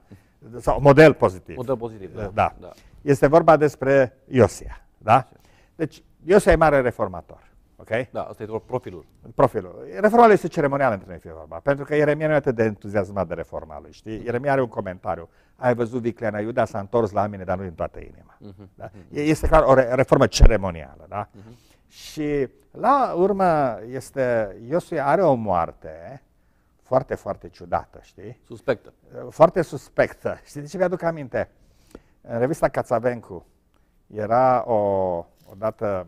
Sau model pozitiv. Model pozitiv. Da. Da. da. Este vorba despre Iosia, da? Deci, Iosia e mare reformator, ok? Da, asta e doar profilul. Profilul. Reforma lui este ceremonială între noi, fie vorba, pentru că Ieremia nu e atât de entuziasmat de reforma lui, știi? Ieremia are un comentariu. Ai văzut vicleana Iuda, s-a întors la mine, dar nu din toată inima. Da? E- Este clar o re- reformă ceremonială, da? Și la urmă este, Iosia are o moarte foarte, foarte ciudată, știi? Suspectă. foarte suspectă. Știi de ce mi-aduc aminte? În revista Cațavencu era o, odată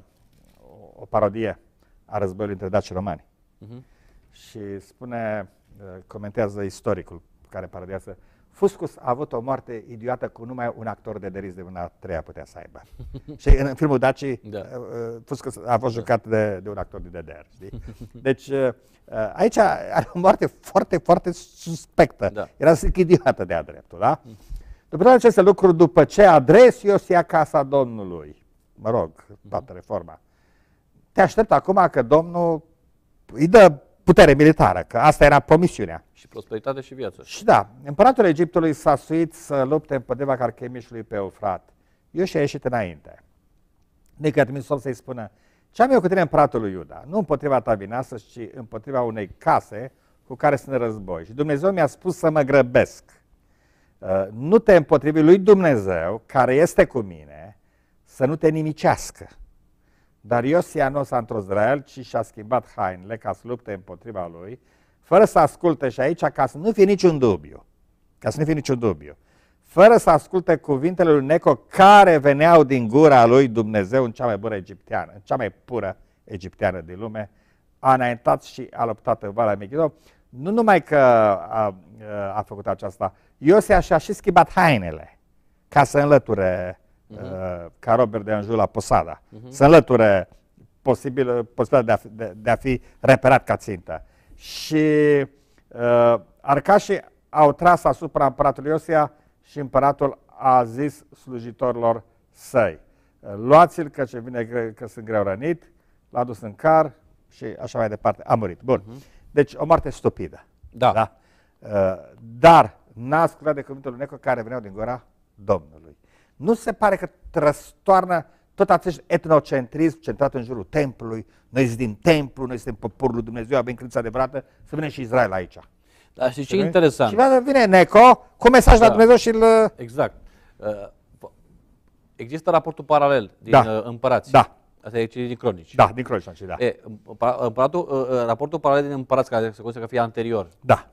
o, o parodie a războiului între daci și romani. Mhm. Și spune, uh, comentează istoricul care parodiază, Fuscus a avut o moarte idiotă cu numai un actor de deriz de una treia putea să aibă. <laughs> și în filmul Daci, Da. uh, uh, Fuscus a fost jucat de, de un actor de DDR. Știi? Deci uh, uh, aici are o moarte foarte, foarte suspectă. Da. Era zic idiotă de-a dreptul, da? După toate aceste lucruri, după ce adres Iosia casa Domnului, mă rog, toată reforma, te aștept acum că Domnul îi dă putere militară, că asta era promisiunea. Și prosperitate și viață. Și da, împăratul Egiptului s-a suit să lupte împotriva Carchemișului pe Eufrat. Eu și a ieșit înainte. Nici a trimis om să-i spună, ce am eu cu tine împăratul lui Iuda? Nu împotriva ta vinasă, ci împotriva unei case cu care sunt în război. Și Dumnezeu mi-a spus să mă grăbesc. Uh, Nu te împotrivi lui Dumnezeu, care este cu mine, să nu te nimicească. Dar Iosia nu s-a întors de la el, ci și-a schimbat hainele ca să lupte împotriva lui, fără să asculte și aici, ca să nu fie niciun dubiu, ca să nu fie niciun dubiu, fără să asculte cuvintele lui Neco care veneau din gura lui Dumnezeu în cea mai bună egipteană, în cea mai pură egipteană din lume, a înaintat și a luptat în Valea Megiddo. Nu numai că a, a făcut aceasta, Iosia și-a și schimbat hainele ca să înlăture, uh-huh. ca Robert de Anjou la Posada, uh-huh. să înlăture posibil, posibilitatea de a, fi, de, de a fi reperat ca țintă. Și uh, arcașii au tras asupra împăratului Iosia și împăratul a zis slujitorilor săi, luați-l că ce vine că sunt greu rănit, l-a dus în car și așa mai departe, a murit. Bun. Uh-huh. Deci o moarte stupidă. Da. da? Uh, dar n-a ascultat de cuvântul lui Neco care veneau din gura Domnului. Nu se pare că trăstoarnă tot acest etnocentrism centrat în jurul templului, noi suntem templu, noi suntem poporul lui Dumnezeu, avem credința adevărată, să vină și Israel aici. Dar știi ce e interesant? Și vine Neco cu mesaj da. la Dumnezeu și îl... Exact. Uh, există raportul paralel din da. Uh, împărați. Da. Asta e din cronici. Da, din cronici, da. E, împăratul, raportul paralel din împărați, care se consideră că fie anterior, da.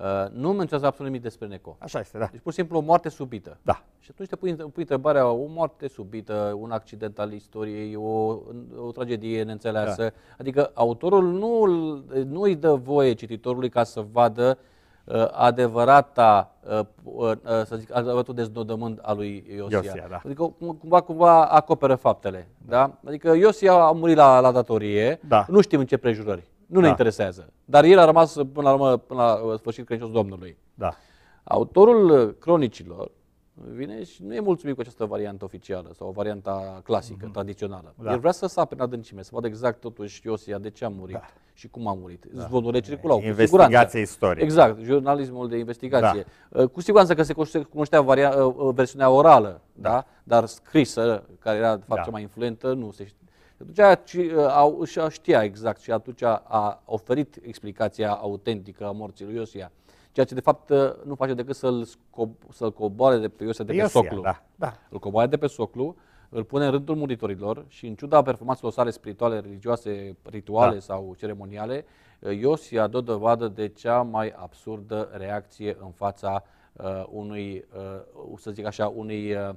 Uh, nu menționează absolut nimic despre Neco. Așa este, da. Deci pur și simplu o moarte subită. Da. Și atunci te pui, pui întrebarea, o moarte subită, un accident al istoriei, o, o tragedie neînțeleasă. Da. Adică autorul nu, nu îi dă voie cititorului ca să vadă uh, adevărata, uh, uh, să zic, adevăratul deznodământ al lui Iosia. Iosia da. Adică cumva, cumva acoperă faptele. Da. Da? Adică Iosia a murit la, la datorie, da. nu știm în ce prejurări. Nu ne da. interesează. Dar el a rămas până la, urmă, până la uh, sfârșit credincios Domnului. Da. Autorul uh, cronicilor vine și nu e mulțumit cu această variantă oficială sau varianta clasică, mm-hmm. tradițională. Da. El vrea să sape în adâncime, să vadă exact totuși Iosia de ce a murit da. și cum a murit. Da. Zvonurile circulau. Investigație istorică. Exact, jurnalismul de investigație. Da. Uh, cu siguranță că se cunoștea varia, versiunea orală, da. da? dar scrisă, care era de fapt da. cea mai influentă, nu se știe atunci uh, au, și știa exact și atunci a oferit explicația autentică a morții lui Iosia. Ceea ce de fapt uh, nu face decât să-l, sco- să-l coboare de pe Iosia de pe Iosia, soclu. Da, da. Îl coboare de pe soclu, îl pune în rândul muritorilor și în ciuda performanțelor sale spirituale, religioase, rituale da. sau ceremoniale, uh, Iosia dă dovadă de cea mai absurdă reacție în fața uh, unui, uh, să zic așa, unui uh,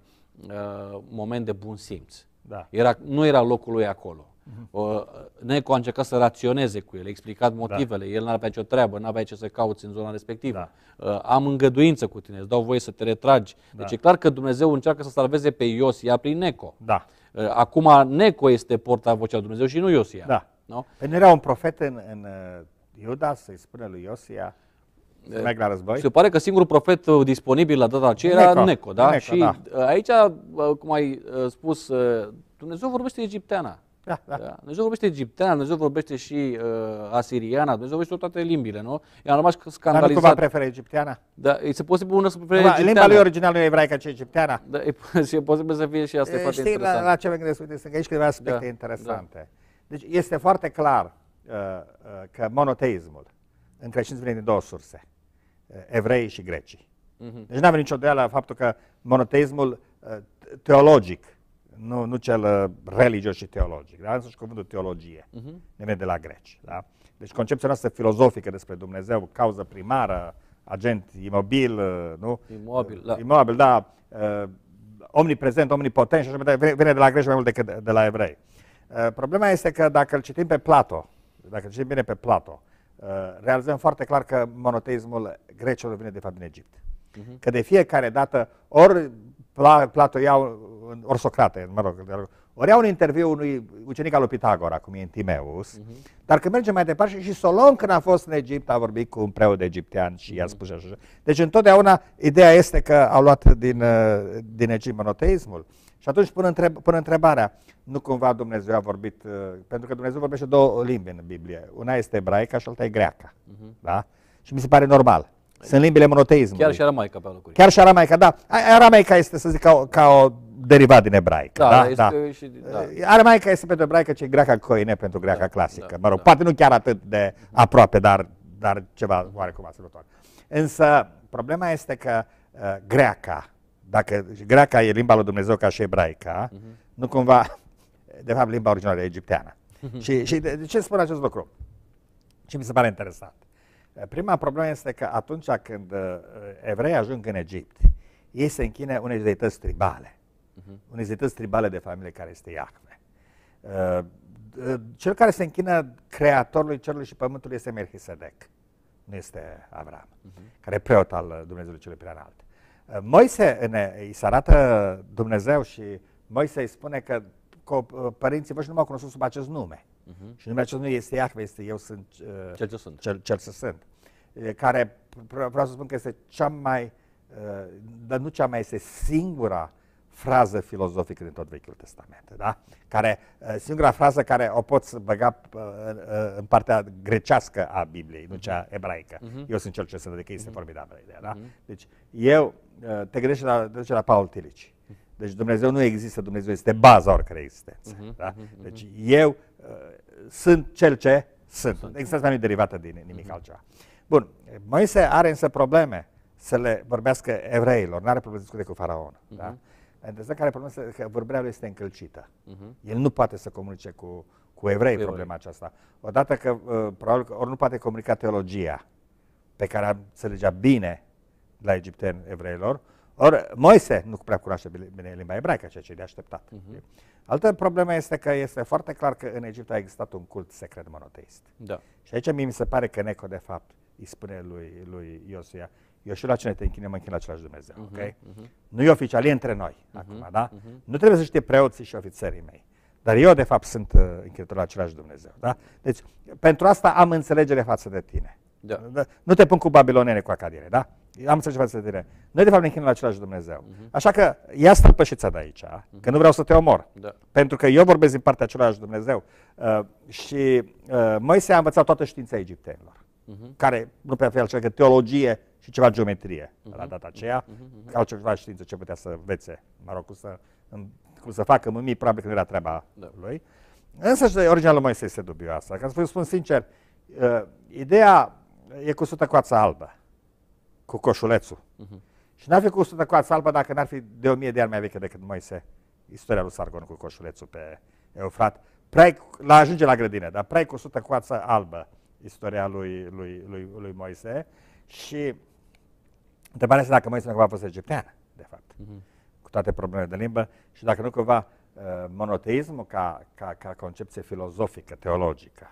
moment de bun simț. Da. Era, nu era locul lui acolo. Uh-huh. Neco a încercat să raționeze cu el, a explicat motivele, da. el n-avea nicio treabă, n-avea ce să cauți în zona respectivă. Da. Uh, am îngăduință cu tine, îți dau voie să te retragi. Da. Deci e clar că Dumnezeu încearcă să salveze pe Iosia prin Neco. Da. Uh, acum Neco este porta vocea lui Dumnezeu și nu Iosia. Da. Nu? Păi nu era un profet în, în uh, Iuda să-i spune lui Iosia să merg la război? Se pare că singurul profet uh, disponibil la data aceea era Neco, Neco da? Neco, și da. aici, cum ai spus, Dumnezeu vorbește egipteana. Da, da. Da? Dumnezeu vorbește egipteana, Dumnezeu vorbește și uh, asiriana, Dumnezeu vorbește toate limbile, nu? I-am rămas scandalizat. Dar nu cumva preferă egipteana? Da, e posibil ună să prefere egipteana. Limba lui originală nu e ebraică, ci egipteana. Da, e, <laughs> e posibil să fie și asta e, foarte știi, interesant. La, la ce mă gândesc? Uite, sunt aici câteva aspecte da, interesante. Da. Deci este foarte clar uh, uh, că monoteismul în creștinism vine din două surse, uh, evrei și grecii. Uh-huh. Deci nu avem nicio doială faptul că monoteismul uh, teologic nu, nu cel uh, religios și teologic. Da? Însuși cuvântul teologie uh-huh. ne vine de la greci. Da? Deci concepția noastră filozofică despre Dumnezeu, cauză primară, agent imobil, uh, nu? Imobil, da. Imobil, da. Uh, omniprezent, omnipotent și așa mai vine, vine de la greci mai mult decât de, de la evrei. Uh, problema este că dacă îl citim pe Plato, dacă îl citim bine pe Plato, uh, realizăm foarte clar că monoteismul grecilor vine de fapt din Egipt. Uh-huh. Că de fiecare dată ori Plato iau ori Socrate, mă rog, ori iau un interviu unui ucenic al lui Pitagora, cum e Timeus, uh-huh. dar când mergem mai departe, și Solon când a fost în Egipt a vorbit cu un preot egiptean și uh-huh. i-a mhm. spus așa. Deci întotdeauna ideea este că au luat din, uh, din Egipt monoteismul. Și atunci pun, întreb, pun întrebarea, nu cumva Dumnezeu a vorbit, uh, pentru că Dumnezeu vorbește două limbi în Biblie, una este ebraica și alta e greaca, uh-huh. da? Și mi se pare normal. Sunt limbile monoteismului. Chiar și aramaica pe locuri. Chiar și aramaica, da. Aramaica este, să zic, ca o, ca o derivat din ebraică. Da, da, este da. Și, da. Aramaica este pentru ebraică ce greaca coine pentru greaca da, clasică. Da, mă rog, da. poate nu chiar atât de aproape, dar, dar ceva oarecum asemănător. Însă, problema este că uh, greaca, dacă greaca e limba lui Dumnezeu ca și ebraica, uh-huh. nu cumva, <laughs> de fapt, limba originală e egipteană. Uh-huh. Și, și de, de ce spun acest lucru? Și mi se pare interesant. Prima problemă este că atunci când uh, evrei ajung în Egipt, ei se închine unei zeități tribale. Uh-huh. Unei zeități tribale de familie care este Iahve. Uh, cel care se închină creatorului cerului și pământului este Melchisedec, nu este Avram, uh-huh. care e preot al Dumnezeului celui prea înalt. Moise îi se arată Dumnezeu și Moise îi spune că părinții voștri nu m-au cunoscut sub acest nume. Uh-huh. Și numele acest nume este Iahve, este eu sunt uh, cel ce sunt. Cel, cel ce sunt. Care vreau să spun că este cea mai, uh, dar nu cea mai, este singura frază filozofică din tot Vechiul Testament, da? Care, uh, singura frază care o poți băga uh, uh, în partea grecească a Bibliei, nu cea mhm. ebraică. Uh-huh. Eu sunt cel ce sunt, adică este uh-huh. formidabilă ideea, da? Uh-huh. Deci eu, te gândești la, de la Paul Tilici. Deci Dumnezeu nu există, Dumnezeu este baza oricărei existențe. Uh-huh. Da? Deci eu uh, sunt cel ce sunt. sunt. Existența nu e derivată din nimic uh-huh. altceva. Bun, Moise are însă probleme să le vorbească evreilor, nu are probleme să discute cu faraon. Uh-huh. Da? Interesant care problema este că vorbirea lui este încălcită. Uh-huh. El nu poate să comunice cu, cu evrei cu problema aceasta. Odată că, uh, probabil că ori nu poate comunica teologia pe care înțelegea bine la egipteni evreilor, ori Moise nu prea cunoaște bine limba ebraică, ceea ce e de așteptat. Uh-huh. Altă problemă este că este foarte clar că în Egipt a existat un cult secret monoteist. Da. Și aici mie mi se pare că Neco, de fapt, îi spune lui, lui Iosia, eu și la cine te închine, mă închin la același Dumnezeu, uh-huh, ok? Uh-huh. Nu e oficial, e între noi uh-huh, acum, da? Uh-huh. Nu trebuie să știe preoții și ofițerii mei. Dar eu, de fapt, sunt uh, închinător la același Dumnezeu, da? Deci, pentru asta am înțelegere față de tine. Da. da. Nu te pun cu babilonene, cu acadiene, da? Am înțeles față de tine. Noi, de fapt, ne închinăm la același Dumnezeu. Uh-huh. Așa că ia stăpășița de aici, uh-huh. că nu vreau să te omor. Da. Pentru că eu vorbesc din partea același Dumnezeu. Uh, și uh, Moise a învățat toată știința egiptenilor, uh-huh. care nu prea fi altceva că teologie și ceva geometrie uh-huh. la data aceea, uh-huh. altceva știință ce putea să învețe, mă rog, cum să, cum să facă mâmii, probabil că nu era treaba da. lui. Însă și originalul lui Moise este dubioasă. Ca să vă spun sincer, uh, ideea e cu sută coața albă, cu coșulețul. Uh-huh. Și n-ar fi cu sută coața albă dacă n-ar fi de o mie de ani mai veche decât Moise. Istoria lui Sargon cu coșulețul pe Eufrat. Prea la ajunge la grădină, dar prea cu sută coață albă istoria lui, lui, lui, lui Moise. Și întrebarea este dacă Moise nu cumva a fost egiptean, de fapt, uh-huh. cu toate problemele de limbă, și dacă nu cumva uh, monoteismul ca, ca, ca concepție filozofică, teologică,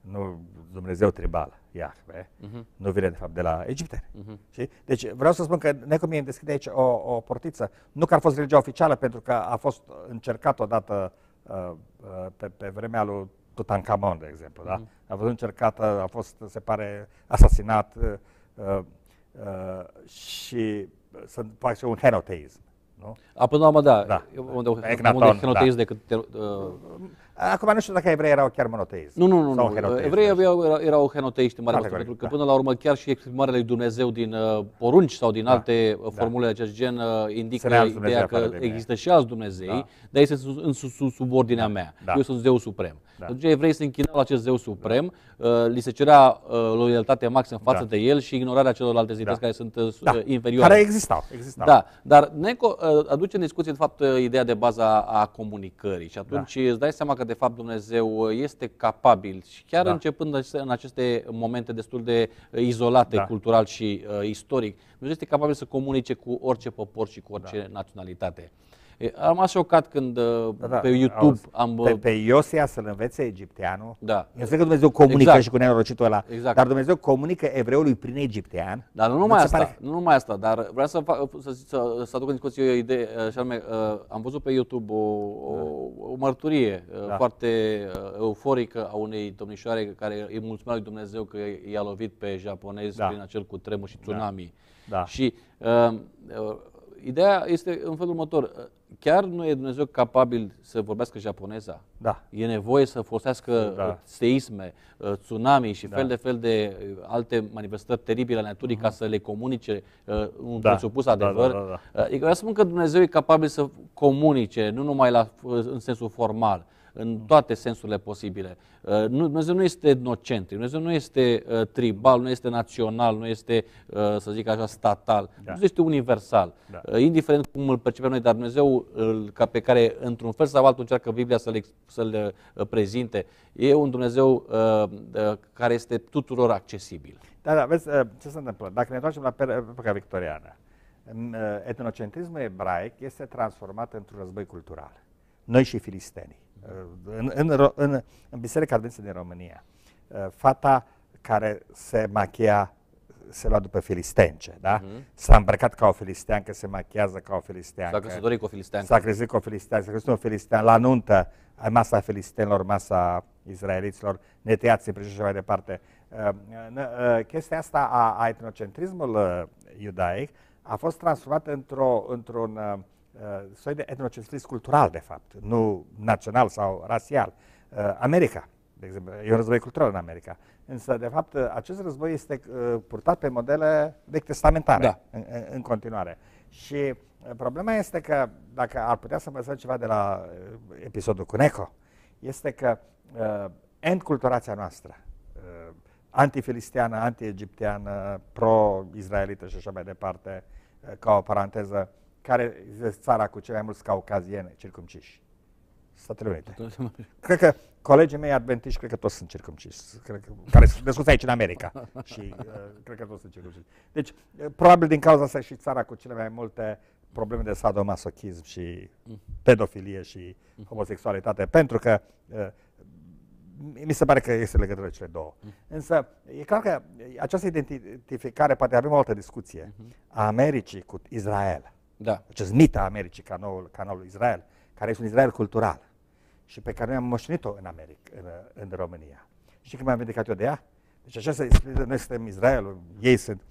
nu Dumnezeu tribal, Iahve, uh-huh. nu vine de fapt de la egipteni. Uh-huh. Deci vreau să spun că Necomie îmi deschide aici o, o portiță. Nu că ar fost religia oficială, pentru că a fost încercat odată uh, uh, pe, pe vremea lui Tutankamon, de exemplu. Uh-huh. Da? A fost încercată, a fost, se pare, asasinat uh, uh, uh, și sunt poate și un henoteism. Nu? A, până la urmă, da. da. Unde, unde henoteism da. decât uh, Acum nu știu dacă evrei erau chiar monoteiști. Nu, nu, nu. nu. Evrei erau, erau henoteiști în mare măsură, pentru că da. până la urmă chiar și exprimarea lui Dumnezeu din uh, porunci sau din da. alte uh, da. formule de acest gen uh, indică ideea că există și alți Dumnezei, da. dar este în subordinea da. mea. Da. Eu sunt Zeu Suprem. Da. Atunci evrei se închinau la acest Zeu Suprem, da. li se cerea loialitate maximă față da. de el și ignorarea celorlalte zidăți da. care sunt da. inferioare. Care existau. existau. Da, dar Neco aduce în discuție, de fapt, ideea de bază a comunicării și atunci da. îți dai seama că de fapt Dumnezeu este capabil și chiar da. începând în aceste momente destul de izolate da. cultural și uh, istoric, Dumnezeu este capabil să comunice cu orice popor și cu orice da. naționalitate. Am rămas șocat când uh, da, da, pe YouTube auzi, am... Pe, uh, pe Iosia să-l învețe egipteanul. Da. Eu înțeleg că Dumnezeu comunică exact. și cu nenorocitul ăla, exact. dar Dumnezeu comunică evreului prin egiptean. Dar nu numai asta, pare... nu numai asta, dar vreau să, fac, să, să, să aduc în discuție o idee, uh, și anume, am văzut pe YouTube o, o, o mărturie da. foarte euforică a unei domnișoare care îi mulțumea lui Dumnezeu că i-a lovit pe japonezi da. prin acel cutremur și da. tsunami. Da. Da. Și uh, uh, ideea este în felul următor chiar nu e Dumnezeu capabil să vorbească japoneza? Da. E nevoie să folosească da. Uh, seisme, uh, tsunami și da. fel de fel de uh, alte manifestări teribile ale naturii uh-huh. ca să le comunice un da. presupus adevăr. Da, da, da, da. Adică vreau să spun că Dumnezeu e capabil să comunice, nu numai la, în sensul formal, în toate sensurile posibile. Uh, Dumnezeu nu este etnocentric, Dumnezeu nu este uh, tribal, nu este național, nu este, uh, să zic așa, statal. Da. Dumnezeu este universal. Da. Indiferent cum îl percepem noi, dar Dumnezeu ca pe care într-un fel sau altul încearcă Biblia să-l, să prezinte, e un Dumnezeu care este tuturor accesibil. Da, da, vezi, uh, ce se întâmplă? Dacă ne întoarcem la epoca victoriană, uh, etnocentrismul ebraic este transformat într-un război cultural. Noi și filistenii. În, în, în, în Biserica Adventistă din România, fata care se machia se lua după filistence, da? Uh-huh. S-a îmbrăcat ca o filisteancă, se machiază ca o filisteancă. S-a căsătorit cu o filisteancă. S-a căsătorit cu o filisteancă, s-a căsătorit cu o filisteancă. La nuntă, masa filistenilor, masa izraeliților, neteați și așa mai departe. Uh, uh, chestia asta a, a etnocentrismul uh, iudaic a fost transformată într-o, într-un soi de etnocentrism cultural, de fapt, nu național sau rasial. America, de exemplu, e un război cultural în America. Însă, de fapt, acest război este purtat pe modele vechi testamentare da. în, în continuare. Și problema este că, dacă ar putea să învățăm ceva de la episodul cu Neco, este că uh, enculturația noastră, uh, antifilistiană, anti-egipteană, pro-izraelită și așa mai departe, uh, ca o paranteză, care este țara cu cei mai mulți caucazieni circumciși? Statele Unite. Cred că colegii mei adventiști, cred că toți sunt circumciși, cred că, care sunt născuți aici în America și uh, cred că toți sunt circumciși. Deci, uh, probabil din cauza asta și țara cu cele mai multe probleme de sadomasochism și pedofilie și homosexualitate, pentru că uh, mi se pare că este legătură cele două. Însă, e clar că această identificare, poate avem o altă discuție, a Americii cu Israel, da. acest mit a Americii ca noul, ca noul Israel, care este un Israel cultural și pe care noi am moștenit-o în America, în, în România. Și când m-am vindicat eu de ea, deci așa se explică, noi suntem Israelul, ei sunt.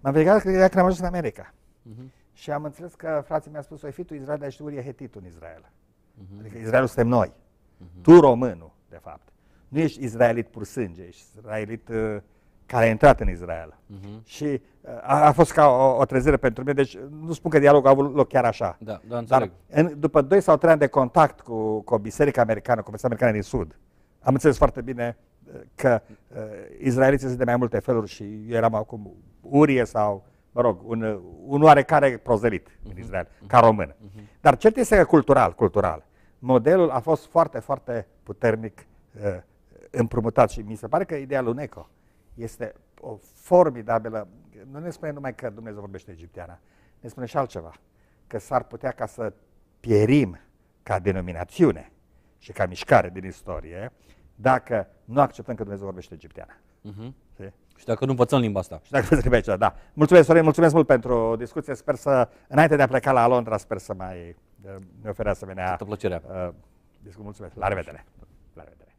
M-am vindicat că când am ajuns în America. Uh-huh. Și am înțeles că frații mi-a spus, oi fi tu Israel, dar ești Urie Hetit în Israel. Uh-huh. Adică Israelul suntem noi. Uh-huh. Tu românul, de fapt. Nu ești izraelit pur sânge, ești izraelit uh, care a intrat în Israel. Uh-huh. Și uh, a, a fost ca o, o trezire pentru mine, deci nu spun că dialogul a avut loc chiar așa. Da, da, Dar în, după 2 sau 3 ani de contact cu, cu o biserică americană, cu o biserică americană din Sud, am înțeles foarte bine uh, că uh, izraeliții sunt de mai multe feluri și eu eram acum urie sau, mă rog, un, un oarecare prozelit uh-huh. în mhm. Israel, uh-huh. ca român. Uh-huh. Dar cert este că cultural, cultural, modelul a fost foarte, foarte puternic uh, împrumutat și mi se pare că ideea lui Neco este o formidabilă, nu ne spune numai că Dumnezeu vorbește egipteana, ne spune și altceva, că s-ar putea ca să pierim ca denominațiune și ca mișcare din istorie, dacă nu acceptăm că Dumnezeu vorbește egipteana. Uh-huh. Și dacă nu învățăm limba asta. Și dacă nu învățăm limba da. Mulțumesc, Sorin, mulțumesc mult pentru discuție. Sper să, înainte de a pleca la Londra, sper să mai uh, ne ofere asemenea... Toată plăcerea. Uh, mulțumesc. La revedere. La revedere.